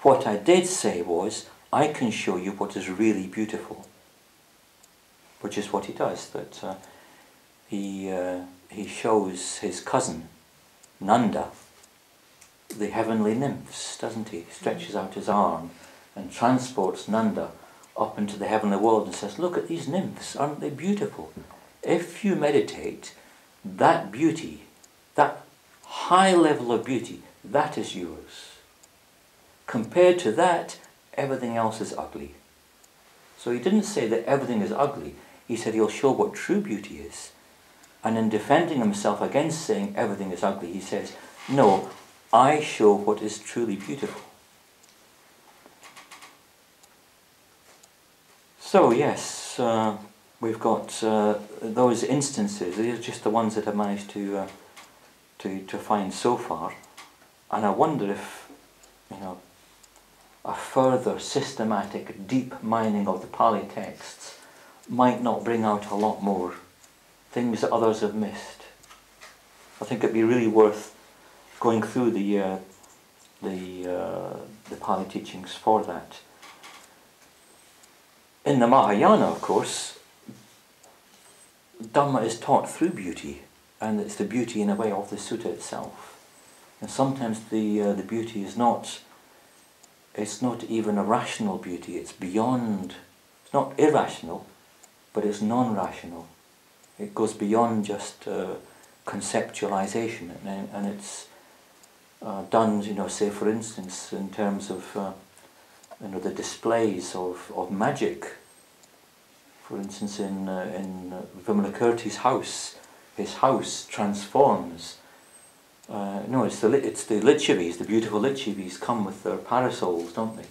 What I did say was, I can show you what is really beautiful. Which is what he does, that uh, he, uh, he shows his cousin, Nanda, the heavenly nymphs, doesn't he? Stretches out his arm and transports Nanda up into the heavenly world and says, Look at these nymphs, aren't they beautiful? If you meditate, that beauty, that high level of beauty, that is yours. Compared to that, everything else is ugly. So he didn't say that everything is ugly, he said he'll show what true beauty is. And in defending himself against saying everything is ugly, he says, No, I show what is truly beautiful. So yes, uh, we've got uh, those instances. These are just the ones that I've managed to uh, to to find so far, and I wonder if you know a further systematic, deep mining of the Pali texts might not bring out a lot more things that others have missed. I think it'd be really worth going through the uh, the uh, the Pali teachings for that. In the Mahayana, of course, Dhamma is taught through beauty, and it's the beauty in a way of the sutta itself. And sometimes the uh, the beauty is not. It's not even a rational beauty. It's beyond. It's not irrational, but it's non-rational. It goes beyond just uh, conceptualization, and, and it's uh, done. You know, say for instance, in terms of uh, you know, the displays of, of magic. For instance, in, uh, in uh, Vimalakirti's house, his house transforms. Uh, no, it's the, it's the lichavis, the beautiful lichavis come with their parasols, don't they?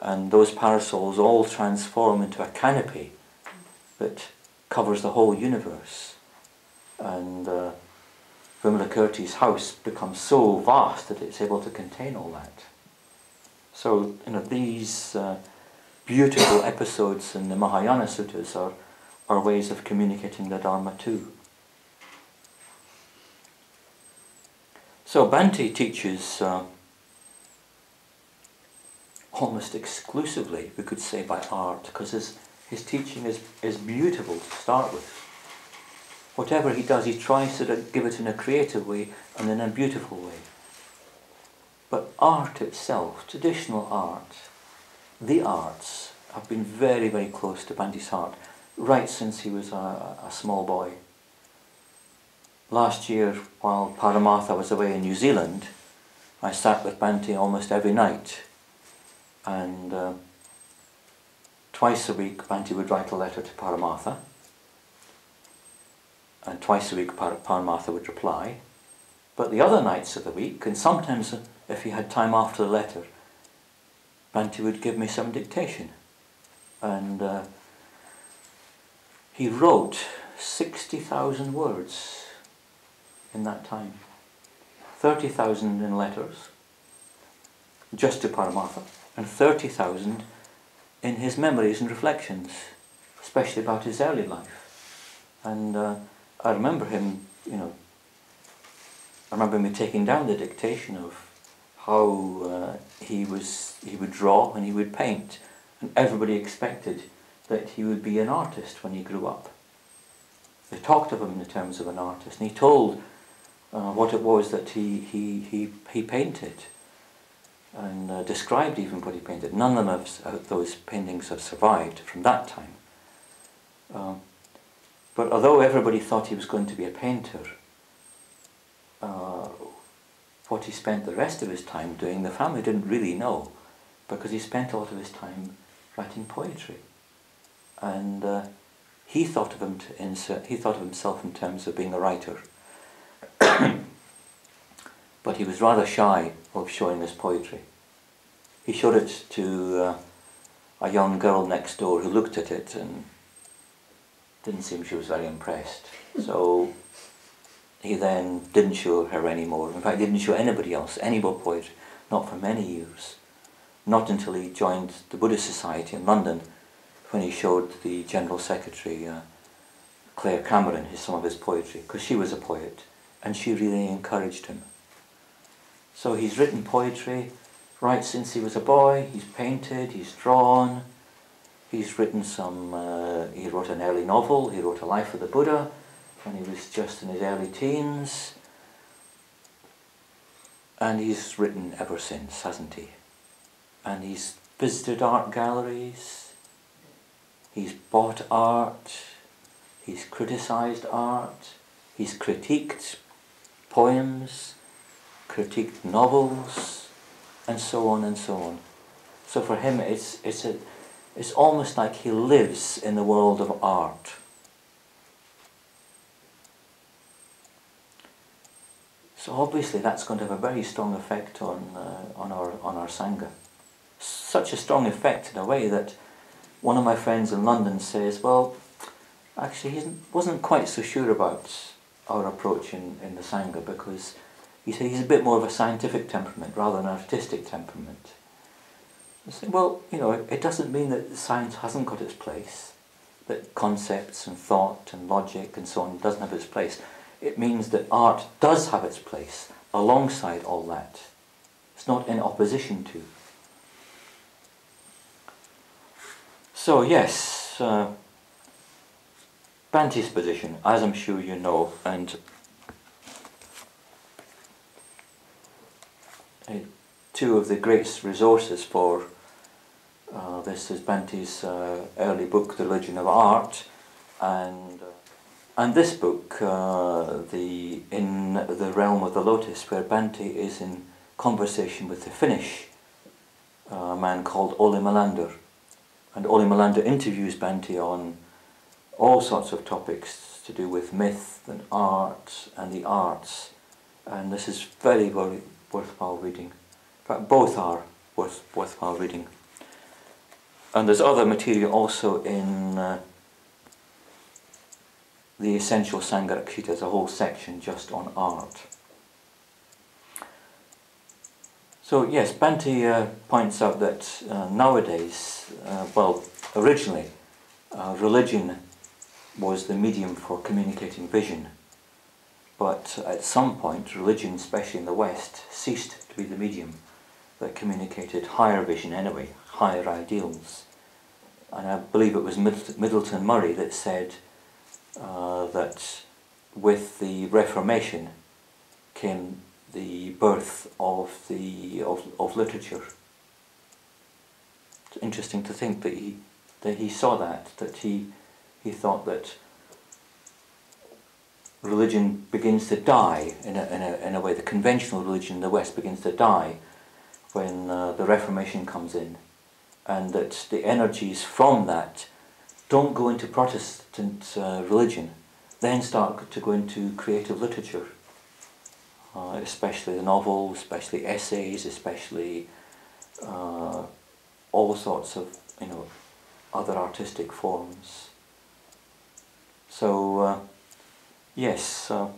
And those parasols all transform into a canopy that covers the whole universe. And uh, Vimalakirti's house becomes so vast that it's able to contain all that. So, you know, these uh, beautiful episodes in the Mahayana Suttas are, are ways of communicating the Dharma too. So Bhante teaches uh, almost exclusively, we could say, by art, because his, his teaching is, is beautiful to start with. Whatever he does, he tries to give it in a creative way and in a beautiful way. But art itself, traditional art, the arts, have been very, very close to Bhante's heart right since he was a, a small boy. Last year, while Paramartha was away in New Zealand, I sat with Bhante almost every night. And uh, twice a week, Bhante would write a letter to Paramartha. And twice a week, Par- Paramartha would reply. But the other nights of the week, and sometimes if he had time after the letter, Bhante would give me some dictation. And uh, he wrote 60,000 words in that time. 30,000 in letters, just to Paramartha, and 30,000 in his memories and reflections, especially about his early life. And uh, I remember him, you know, I remember me taking down the dictation of how uh, he was he would draw and he would paint, and everybody expected that he would be an artist when he grew up. They talked of him in the terms of an artist, and he told uh, what it was that he he he, he painted, and uh, described even what he painted. None of them have, uh, those paintings have survived from that time. Um, but although everybody thought he was going to be a painter, uh, what he spent the rest of his time doing, the family didn't really know because he spent a lot of his time writing poetry. And uh, he thought of him he thought of himself in terms of being a writer. but he was rather shy of showing his poetry. He showed it to uh, a young girl next door who looked at it and didn't seem she was very impressed. So he then didn't show her anymore. In fact, he didn't show anybody else any more poetry, not for many years. Not until he joined the Buddhist Society in London, when he showed the General Secretary, uh, Clare Cameron, his, some of his poetry, because she was a poet, and she really encouraged him. So he's written poetry right since he was a boy, he's painted, he's drawn, he's written some, uh, he wrote an early novel, he wrote A Life of the Buddha when he was just in his early teens, and he's written ever since, hasn't he? And he's visited art galleries, he's bought art, he's criticised art, he's critiqued poems, critiqued novels, and so on and so on. So for him, it's, it's, a, it's almost like he lives in the world of art. So obviously that's going to have a very strong effect on, uh, on, our, on our Sangha. Such a strong effect in a way that one of my friends in London says, well, actually he wasn't quite so sure about our approach in, in the Sangha because he said he's a bit more of a scientific temperament rather than an artistic temperament. I said, well, you know, it doesn't mean that science hasn't got its place, that concepts and thought and logic and so on doesn't have its place. It means that art does have its place alongside all that. It's not in opposition to. So yes, uh, Bhante's position, as I'm sure you know, and two of the great resources for uh, this is Bhante's uh, early book, The Religion of Art, and uh, and this book, uh, the in the realm of the lotus, where Bhante is in conversation with the Finnish uh, man called Ole Melander, and Ole Melander interviews Bhante on all sorts of topics to do with myth and art and the arts, and this is very very worthwhile reading. In fact, both are worth, worthwhile reading. And there's other material also in uh, the Essential Sangharakshita. There's a whole section just on art. So yes, Bhante uh, points out that uh, nowadays, uh, well, originally, uh, religion was the medium for communicating vision. But at some point, religion, especially in the West, ceased to be the medium that communicated higher vision anyway, higher ideals. And I believe it was Middleton Murry that said uh, that with the Reformation came the birth of the of, of literature. It's interesting to think that he that he saw that that he he thought that religion begins to die in a, in a, in a way. The conventional religion in the West begins to die when uh, the Reformation comes in, and that the energies from that don't go into Protestant uh, religion, then start to go into creative literature, uh, especially the novel, especially essays, especially uh, all sorts of you know other artistic forms. So uh, Yes, uh,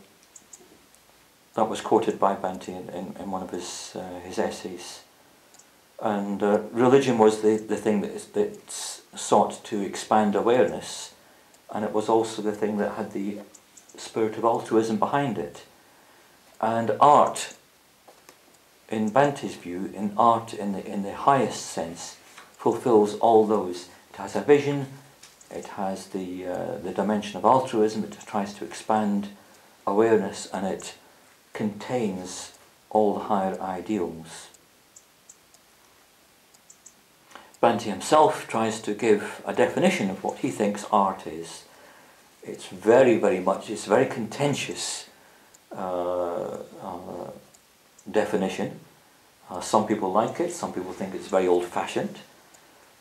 that was quoted by Bhante in, in, in one of his, uh, his essays. And uh, religion was the, the thing that, that sought to expand awareness, and it was also the thing that had the spirit of altruism behind it. And art, in Bhante's view, in art in the, in the highest sense, fulfills all those. It has a vision, it has the, uh, the dimension of altruism, it tries to expand awareness and it contains all the higher ideals. Bhante himself tries to give a definition of what he thinks art is. It's very, very much, it's a very contentious uh, uh, definition. Uh, some people like it, some people think it's very old-fashioned,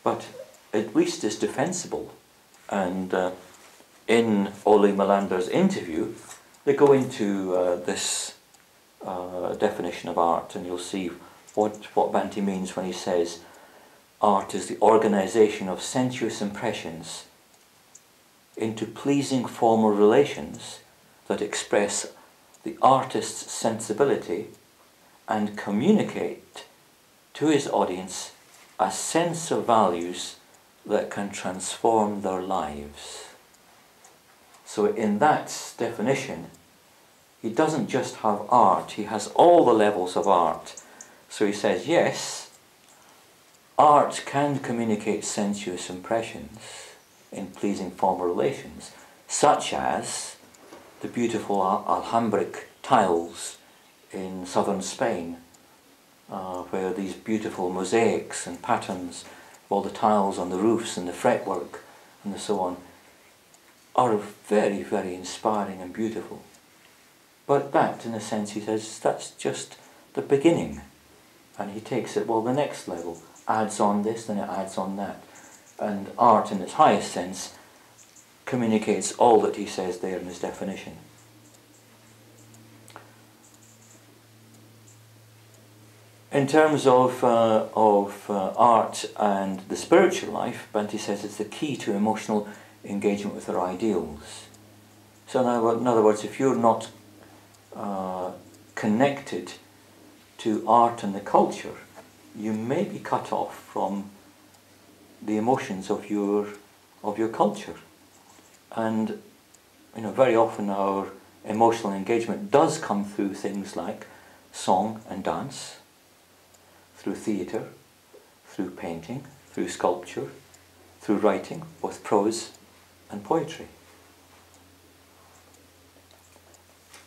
but at least it's defensible and uh, in Ole Melander's interview, they go into uh, this uh, definition of art, and you'll see what, what Bhante means when he says art is the organization of sensuous impressions into pleasing formal relations that express the artist's sensibility and communicate to his audience a sense of values that can transform their lives. So, in that definition, he doesn't just have art, he has all the levels of art. So, he says, yes, art can communicate sensuous impressions in pleasing formal relations, such as the beautiful Alhambric tiles in southern Spain, uh, where these beautiful mosaics and patterns, all the tiles on the roofs and the fretwork and so on, are very, very inspiring and beautiful. But that, in a sense, he says, that's just the beginning. And he takes it, well, the next level adds on this, then it adds on that. And art, in its highest sense, communicates all that he says there in his definition. In terms of, uh, of uh, art and the spiritual life, Bhante says it's the key to emotional engagement with our ideals. So, in other words, if you're not uh, connected to art and the culture, you may be cut off from the emotions of your of your culture. And you know, very often our emotional engagement does come through things like song and dance, through theatre, through painting, through sculpture, through writing, both prose and poetry.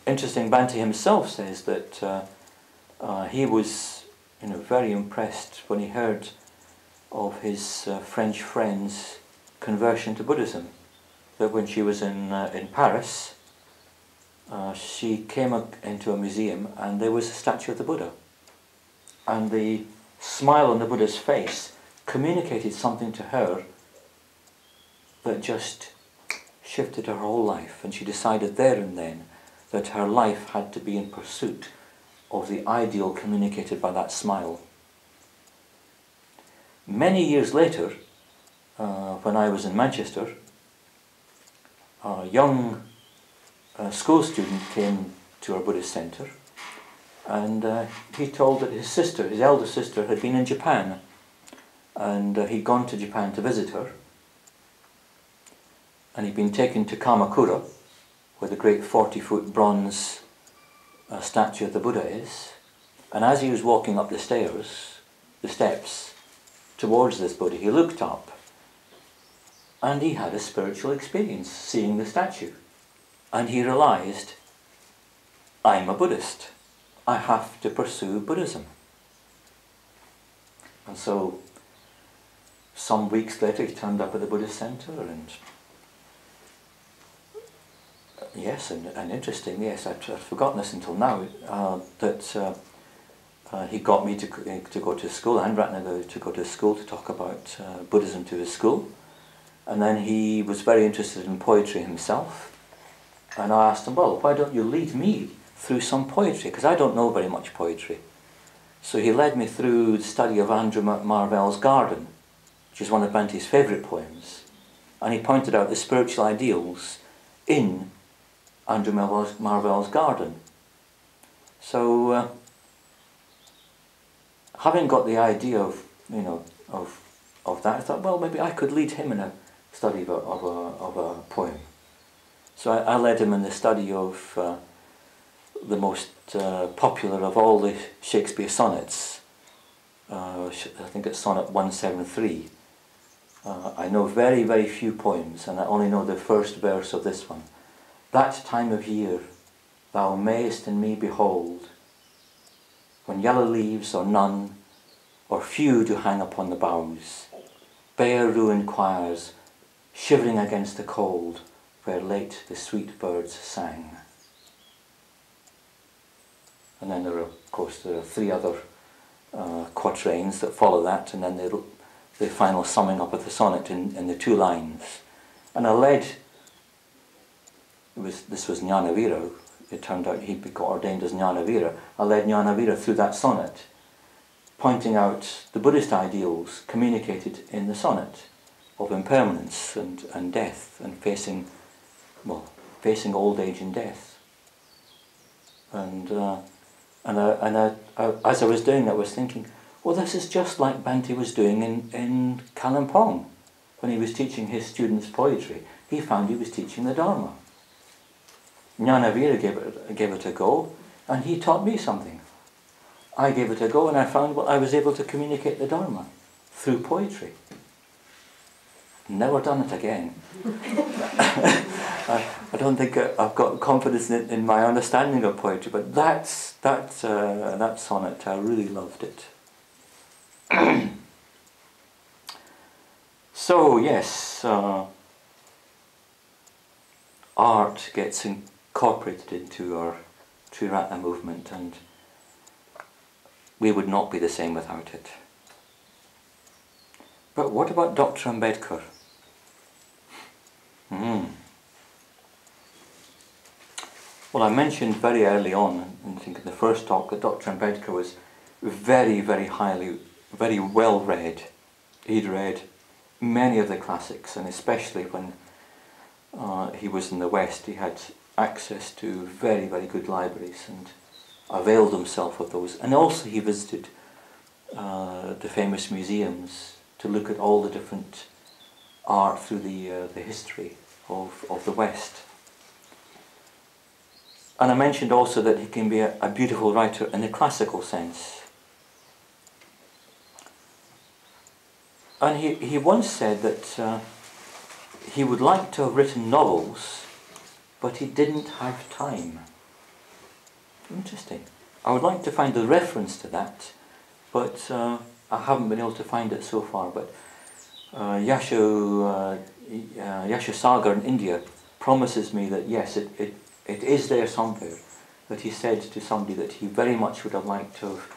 Interesting, Bhante himself says that uh, uh, he was you know, very impressed when he heard of his uh, French friend's conversion to Buddhism. That when she was in, uh, in Paris, uh, she came into a museum and there was a statue of the Buddha. And the smile on the Buddha's face communicated something to her that just shifted her whole life. And she decided there and then that her life had to be in pursuit of the ideal communicated by that smile. Many years later, uh, when I was in Manchester, a young uh, school student came to our Buddhist centre and uh, he told that his sister, his elder sister, had been in Japan and uh, he'd gone to Japan to visit her and he'd been taken to Kamakura, where the great 40 foot bronze uh, statue of the Buddha is. And as he was walking up the stairs, the steps, towards this Buddha, he looked up and he had a spiritual experience seeing the statue. And he realized, I'm a Buddhist. I have to pursue Buddhism. And so, some weeks later, he turned up at the Buddhist center and yes, and, and interesting, yes, I'd, I'd forgotten this until now, uh, that uh, uh, he got me to, to go to school, and Ratnagar to go to school to talk about uh, Buddhism to his school. And then he was very interested in poetry himself. And I asked him, well, why don't you lead me through some poetry? Because I don't know very much poetry. So he led me through the study of Andrew Marvell's Garden, which is one of Bhante's favourite poems. And he pointed out the spiritual ideals in Andrew Marvell's, Marvell's garden. So, uh, having got the idea of, you know, of, of that, I thought, well, maybe I could lead him in a study of a, of a, of a poem. So I, I led him in the study of uh, the most uh, popular of all the Shakespeare sonnets. Uh, I think it's sonnet 173. Uh, I know very, very few poems, and I only know the first verse of this one. That time of year thou mayest in me behold, when yellow leaves are none, or few do hang upon the boughs, bare ruined choirs, shivering against the cold, where late the sweet birds sang. And then there are, of course, there are three other uh, quatrains that follow that, and then the, the final summing up of the sonnet in, in the two lines. And I led was this was Jnanavira, it turned out he got ordained as Jnanavira, I led Jnanavira through that sonnet, pointing out the Buddhist ideals communicated in the sonnet of impermanence and, and death and facing, well, facing old age and death. And, uh, and, I, and I, I, as I was doing that, I was thinking, well, this is just like Bhante was doing in, in Kalimpong when he was teaching his students poetry. He found he was teaching the Dharma. Jnanavira gave it, gave it a go, and he taught me something. I gave it a go, and I found well, I was able to communicate the Dharma through poetry. Never done it again. I, I, don't think I've got confidence in, in, my understanding of poetry, but that's, that, uh, that sonnet, I really loved it. so, yes, uh, art gets incorporated into our Triratna movement, and we would not be the same without it. But what about Dr. Ambedkar? Hmm. Well, I mentioned very early on, I think in the first talk, that Dr. Ambedkar was very, very highly, very well read. He'd read many of the classics, and especially when uh, he was in the West, he had access to very, very good libraries and availed himself of those. And also he visited uh, the famous museums to look at all the different art through the, uh, the history of, of the West. And I mentioned also that he can be a, a beautiful writer in the classical sense. And he, he once said that uh, he would like to have written novels, but he didn't have time. Interesting. I would like to find a reference to that, but uh, I haven't been able to find it so far. But uh, Yashu, uh, uh, Yashu in India promises me that yes, it, it, it is there somewhere. That he said to somebody that he very much would have liked to have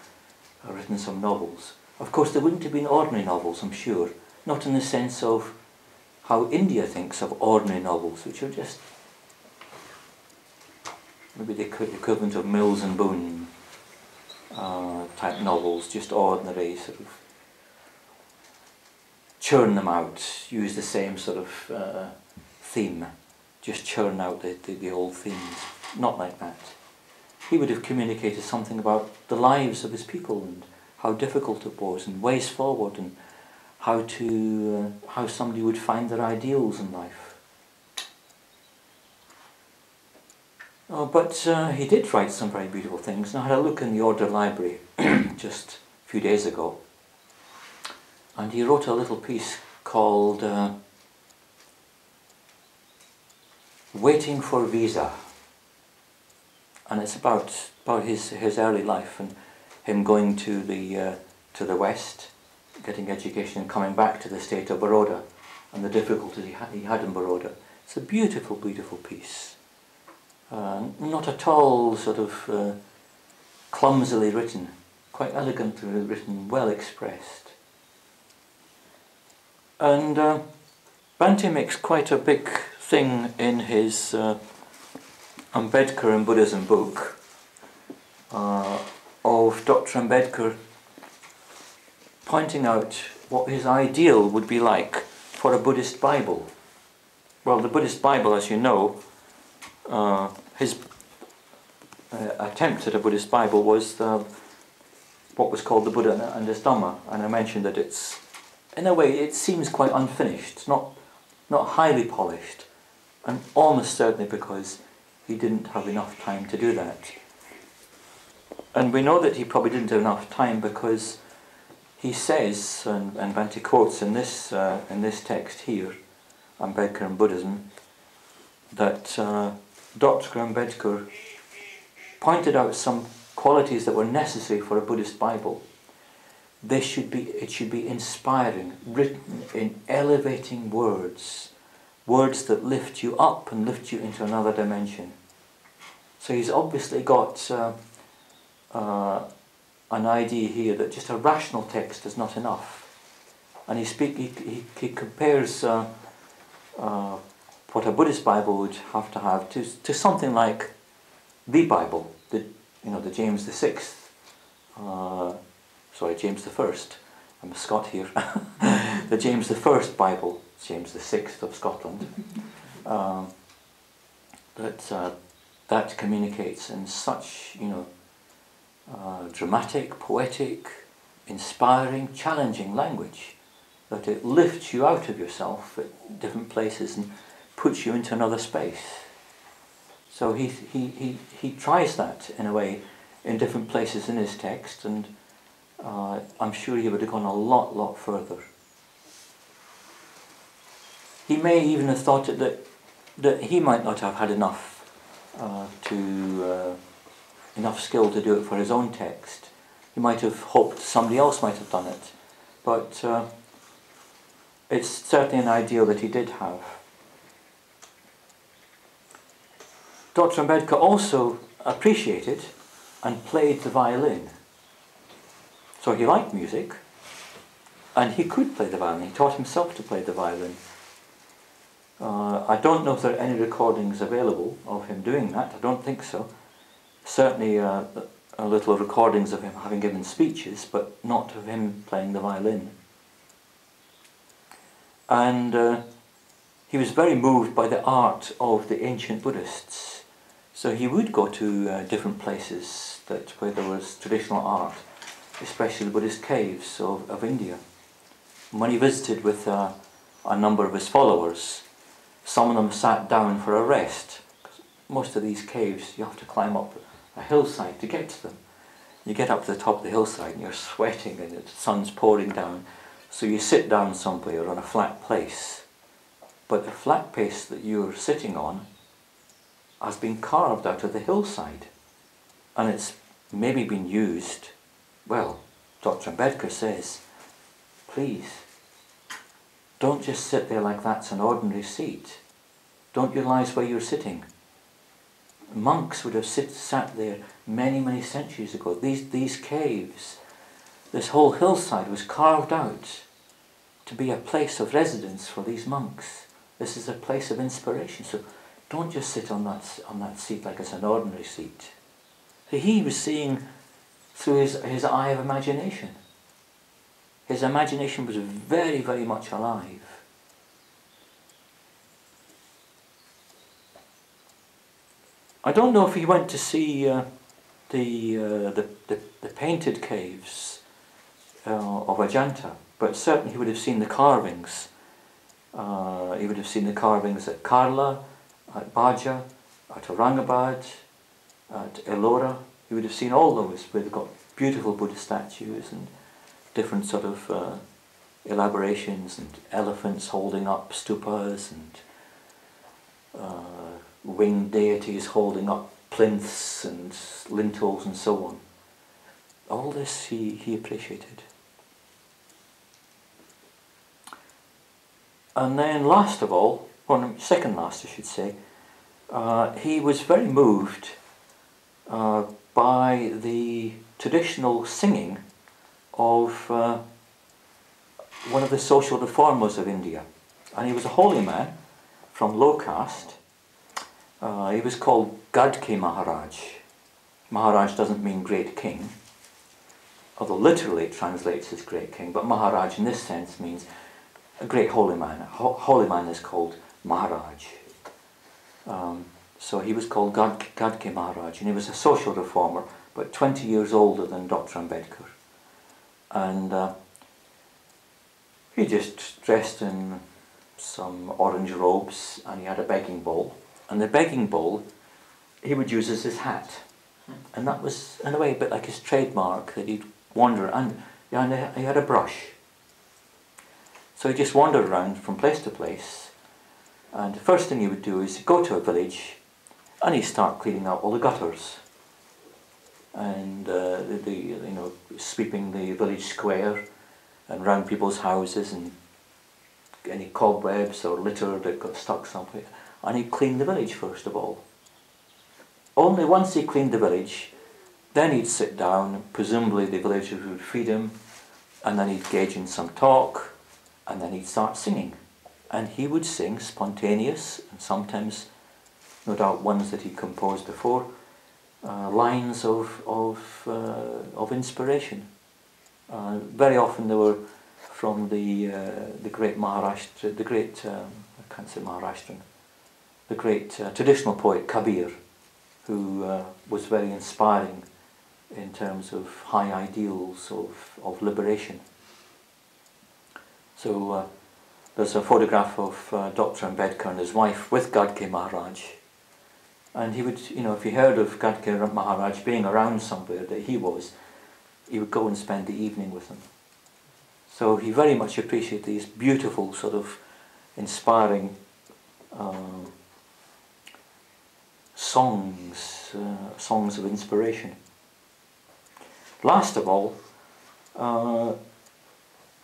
uh, written some novels. Of course, they wouldn't have been ordinary novels, I'm sure. Not in the sense of how India thinks of ordinary novels, which are just maybe the equivalent of Mills and Boon uh, type novels, just ordinary sort of churn them out, use the same sort of uh, theme, just churn out the, the, the old themes. Not like that. He would have communicated something about the lives of his people and how difficult it was and ways forward and how to uh, how somebody would find their ideals in life. Oh, but uh, he did write some very beautiful things. And I had a look in the Order Library just a few days ago, and he wrote a little piece called uh, "Waiting for Visa," and it's about about his his early life and him going to the uh, to the West getting education and coming back to the state of Baroda and the difficulties he, ha he had in Baroda. It's a beautiful, beautiful piece. Uh, not at all sort of uh, clumsily written, quite elegantly written, well expressed. And uh, Bhante makes quite a big thing in his uh, Ambedkar and Buddhism book uh, of Dr. Ambedkar pointing out what his ideal would be like for a Buddhist Bible. Well, the Buddhist Bible, as you know, uh, his uh, attempt at a Buddhist Bible was the, what was called the Buddha and his Dhamma, and I mentioned that it's, in a way, it seems quite unfinished, not, not highly polished, and almost certainly because he didn't have enough time to do that. And we know that he probably didn't have enough time because he says, and, and Bhante quotes in this, uh, in this text here, Ambedkar and Buddhism, that uh, Dr. Ambedkar pointed out some qualities that were necessary for a Buddhist Bible. This should be, it should be inspiring, written in elevating words, words that lift you up and lift you into another dimension. So he's obviously got uh, uh, an idea here that just a rational text is not enough. And he, speak, he, he, he compares uh, uh, what a Buddhist Bible would have to have to, to something like the Bible, the you know the James the Sixth, uh, sorry James the First. I'm a Scot here. the James the First Bible, James the Sixth of Scotland. Um, that uh, that communicates in such you know uh, dramatic, poetic, inspiring, challenging language that it lifts you out of yourself at different places and puts you into another space. So he, he, he, he tries that in a way in different places in his text, and uh, I'm sure he would have gone a lot, lot further. He may even have thought that, that he might not have had enough uh, to uh, enough skill to do it for his own text. He might have hoped somebody else might have done it, but uh, it's certainly an ideal that he did have. Dr. Ambedkar also appreciated and played the violin. So he liked music and he could play the violin. He taught himself to play the violin. Uh, I don't know if there are any recordings available of him doing that. I don't think so. Certainly uh, a little recordings of him having given speeches, but not of him playing the violin. And uh, he was very moved by the art of the ancient Buddhists. So he would go to uh, different places that where there was traditional art, especially the Buddhist caves of, of India. When he visited with uh, a number of his followers, some of them sat down for a rest. Most of these caves, you have to climb up a hillside to get to them. You get up to the top of the hillside and you're sweating and the sun's pouring down. So you sit down somewhere on a flat place. But the flat place that you're sitting on has been carved out of the hillside. And it's maybe been used, well, Dr. Ambedkar says, please, don't just sit there like that's an ordinary seat. Don't realise where you're sitting. Monks would have sit, sat there many, many centuries ago. These, these caves, this whole hillside was carved out to be a place of residence for these monks. This is a place of inspiration. So don't just sit on that, on that seat like it's an ordinary seat. He was seeing through his, his eye of imagination. His imagination was very, very much alive. I don't know if he went to see uh, the, uh, the, the, the, painted caves uh, of Ajanta, but certainly he would have seen the carvings. Uh, he would have seen the carvings at Karla, at Bhaja, at Aurangabad, at Ellora. He would have seen all those where they've got beautiful Buddha statues and different sort of uh, elaborations and elephants holding up stupas and uh, winged deities holding up plinths and lintels and so on. All this he, he appreciated. And then last of all, or second last I should say, uh, he was very moved uh, by the traditional singing of uh, one of the social reformers of India. And he was a holy man from low caste. Uh, he was called Gadge Maharaj. Maharaj doesn't mean great king, although literally it translates as great king, but Maharaj in this sense means a great holy man. A ho holy man is called Maharaj. Um, so he was called Gad Gadge Maharaj, and he was a social reformer, but 20 years older than Dr. Ambedkar. And uh, he just dressed in some orange robes and he had a begging bowl. And the begging bowl he would use as his hat. And that was in a way a bit like his trademark that he'd wander and, and he had a brush. So he just wandered around from place to place. And the first thing he would do is go to a village and he'd start cleaning out all the gutters and uh, the, the, you know sweeping the village square and round people's houses and any cobwebs or litter that got stuck somewhere. And he cleaned the village first of all. Only once he cleaned the village, then he'd sit down, presumably the villagers would feed him, and then he'd engage in some talk, and then he'd start singing. And he would sing spontaneous, and sometimes, no doubt, ones that he composed before, uh, lines of, of, uh, of inspiration. Uh, very often they were from the, uh, the great Maharashtra, the great, um, I can't say Maharashtrian, the great uh, traditional poet Kabir, who uh, was very inspiring in terms of high ideals of, of liberation. So there's a photograph of Dr. Ambedkar and his wife with Gadge Maharaj. And he would, you know, if he heard of Gadge Maharaj being around somewhere that he was, he would go and spend the evening with him. So he very much appreciated these beautiful, sort of inspiring um, songs, uh, songs of inspiration. Last of all, uh,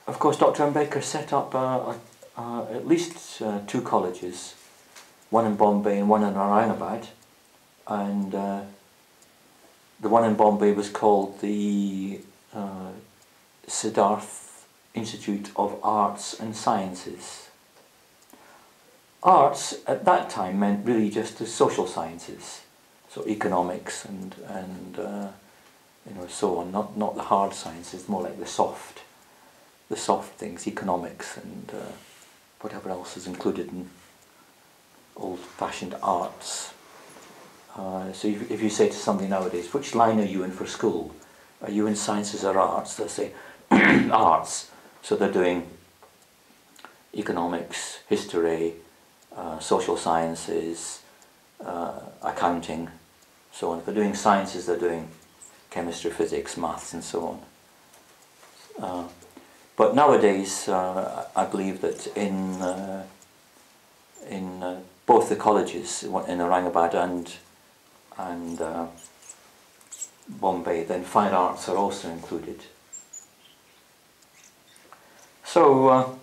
of course, Dr. Ambedkar set up uh, uh, at least uh, two colleges, one in Bombay and one in Aurangabad, and uh, the one in Bombay was called the uh, Siddharth Institute of Arts and Sciences. Arts at that time meant really just the social sciences, so economics and and uh, you know so on, not not the hard sciences, more like the soft, the soft things, economics and uh, whatever else is included in old-fashioned arts. Uh, so if, if you say to somebody nowadays, which line are you in for school? Are you in sciences or arts? They'll say arts. So they're doing economics, history, uh, social sciences, uh, accounting, so on. If they're doing sciences, they're doing chemistry, physics, maths, and so on. Uh, but nowadays, uh, I believe that in in both the colleges, in Aurangabad and and Bombay, then fine arts are also included. So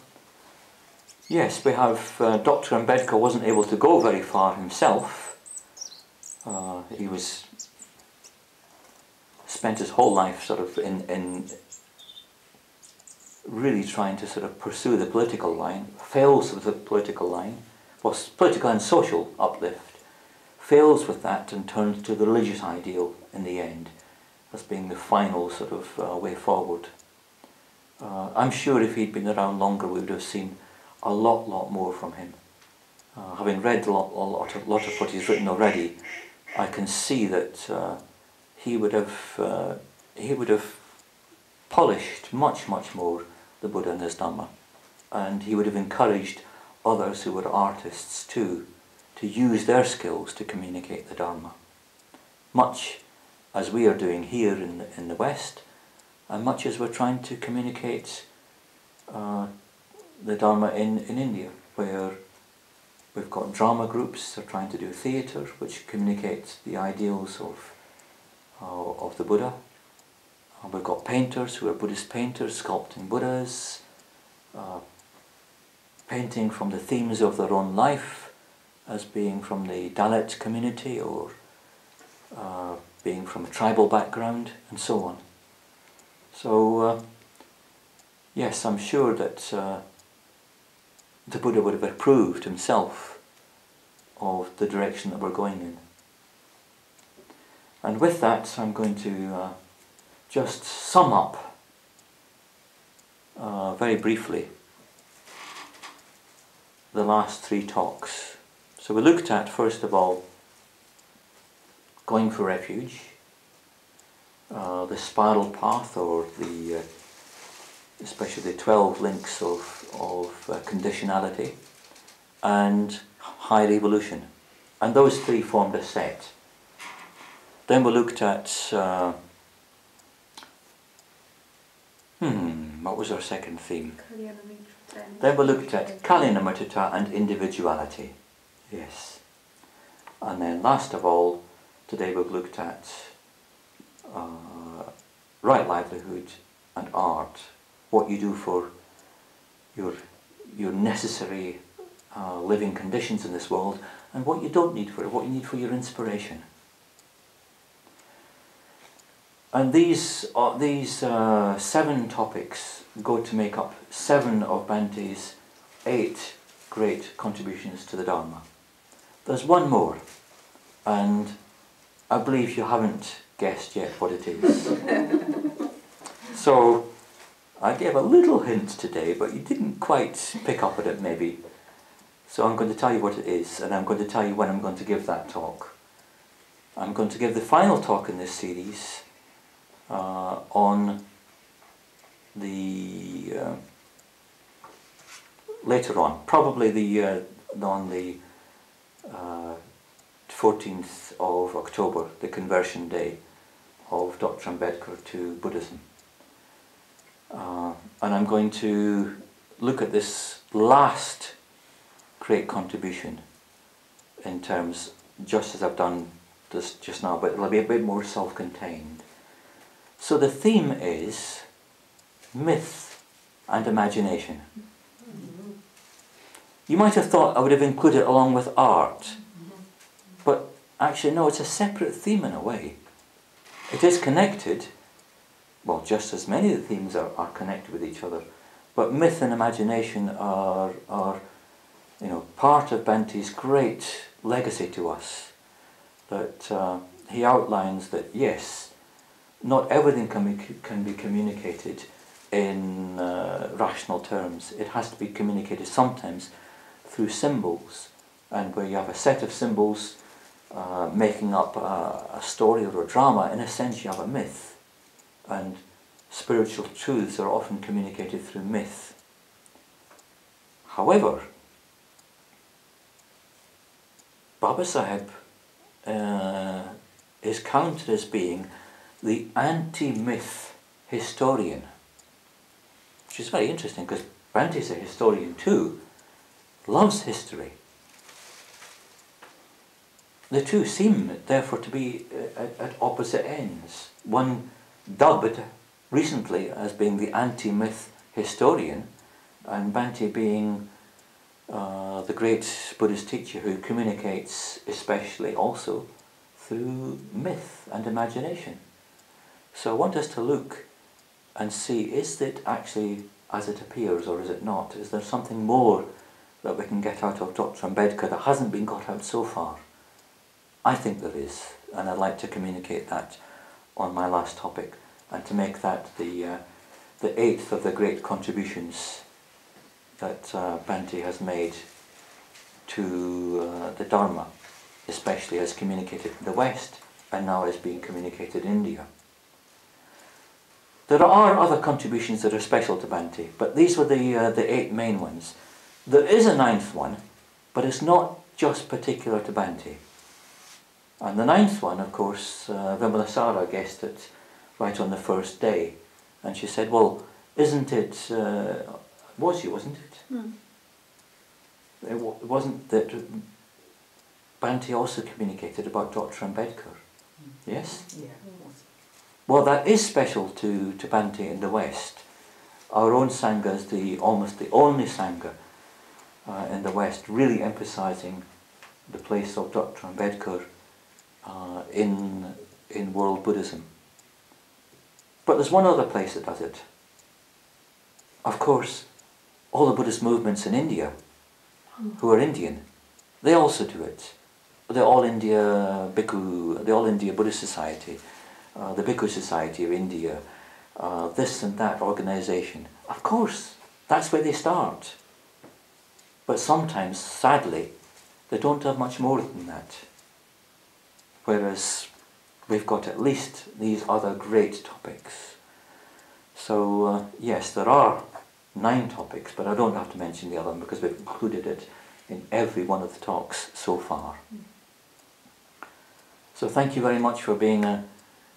Yes, we have uh, Dr. Ambedkar wasn't able to go very far himself. Uh, he was spent his whole life sort of in, in really trying to sort of pursue the political line, fails with the political line, was political and social uplift, fails with that and turns to the religious ideal in the end as being the final sort of uh, way forward. Uh, I'm sure if he'd been around longer we would have seen a lot, lot more from him. Uh, having read a lot, a lot, of, lot of what he's written already, I can see that uh, he would have uh, he would have polished much, much more the Buddha and his Dhamma, and he would have encouraged others who were artists too to use their skills to communicate the Dharma, much as we are doing here in the, in the West, and much as we're trying to communicate uh, the Dharma in, in India, where we've got drama groups that are trying to do theatre, which communicates the ideals of, uh, of the Buddha. Uh, we've got painters who are Buddhist painters, sculpting Buddhas, uh, painting from the themes of their own life, as being from the Dalit community or uh, being from a tribal background, and so on. So, uh, yes, I'm sure that uh, the Buddha would have approved himself of the direction that we're going in. And with that, I'm going to uh, just sum up uh, very briefly the last three talks. So we looked at, first of all, going for refuge, uh, the spiral path or the uh, especially the 12 links of, of uh, conditionality and higher evolution. And those three formed a set. Then we looked at, uh, hmm, what was our second theme? Then we looked at Kalyanamitrata and individuality. Yes. And then last of all, today we've looked at uh, right livelihood and art what you do for your, your necessary uh, living conditions in this world and what you don't need for it, what you need for your inspiration. And these, uh, these uh, seven topics go to make up seven of Bhante's eight great contributions to the Dharma. There's one more, and I believe you haven't guessed yet what it is. so I gave a little hint today, but you didn't quite pick up on it maybe. So I'm going to tell you what it is, and I'm going to tell you when I'm going to give that talk. I'm going to give the final talk in this series uh, on the uh, later on, probably the uh, on the 14th uh, of October, the conversion day of Dr. Ambedkar to Buddhism. Uh, and I'm going to look at this last great contribution in terms, just as I've done this just now, but it'll be a bit more self-contained. So the theme is myth and imagination. You might have thought I would have included it along with art, but actually no, it's a separate theme in a way. It is connected, well, just as many of the themes are, are connected with each other, but myth and imagination are, are you know, part of Bhante's great legacy to us. That uh, he outlines that yes, not everything can be, can be communicated in uh, rational terms. It has to be communicated sometimes through symbols, and where you have a set of symbols uh, making up a, a, story or a drama, in a sense you have a myth. And spiritual truths are often communicated through myth. However, Babasaheb uh, is counted as being the anti-myth historian, which is very interesting because Bhante is a historian too, loves history. The two seem therefore to be uh, at, at opposite ends. One dubbed recently as being the anti-myth historian and Bhante being uh, the great Buddhist teacher who communicates especially also through myth and imagination. So I want us to look and see, is it actually as it appears or is it not? Is there something more that we can get out of Dr. Ambedkar that hasn't been got out so far? I think there is, and I'd like to communicate that on my last topic and to make that the, uh, the eighth of the great contributions that uh, Bhante has made to uh, the Dharma, especially as communicated in the West and now as being communicated in India. There are other contributions that are special to Bhante, but these were the, uh, the eight main ones. There is a ninth one, but it's not just particular to Bhante. And the ninth one, of course, uh, Vimalasara guessed it right on the first day. And she said, well, isn't it uh, was you, wasn't it? Mm. It, w- it wasn't that Bhante also communicated about Dr. Ambedkar. Mm. Yes? Yeah. Well, that is special to, to Bhante in the West. Our own Sangha is the, almost the only Sangha uh, in the West really emphasizing the place of Dr. Ambedkar uh, in, in world Buddhism. But there's one other place that does it. Of course, all the Buddhist movements in India who are Indian, they also do it. The All India Bhikkhu, the All India Buddhist Society, uh, the Bhikkhu Society of India, uh, this and that organization. Of course, that's where they start. But sometimes, sadly, they don't have much more than that. Whereas we've got at least these other great topics. So, uh, yes, there are nine topics, but I don't have to mention the other one because we've included it in every one of the talks so far. So thank you very much for being a,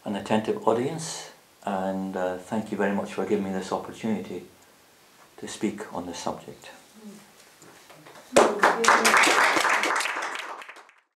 an attentive audience and uh, thank you very much for giving me this opportunity to speak on this subject. よろしくお願いします。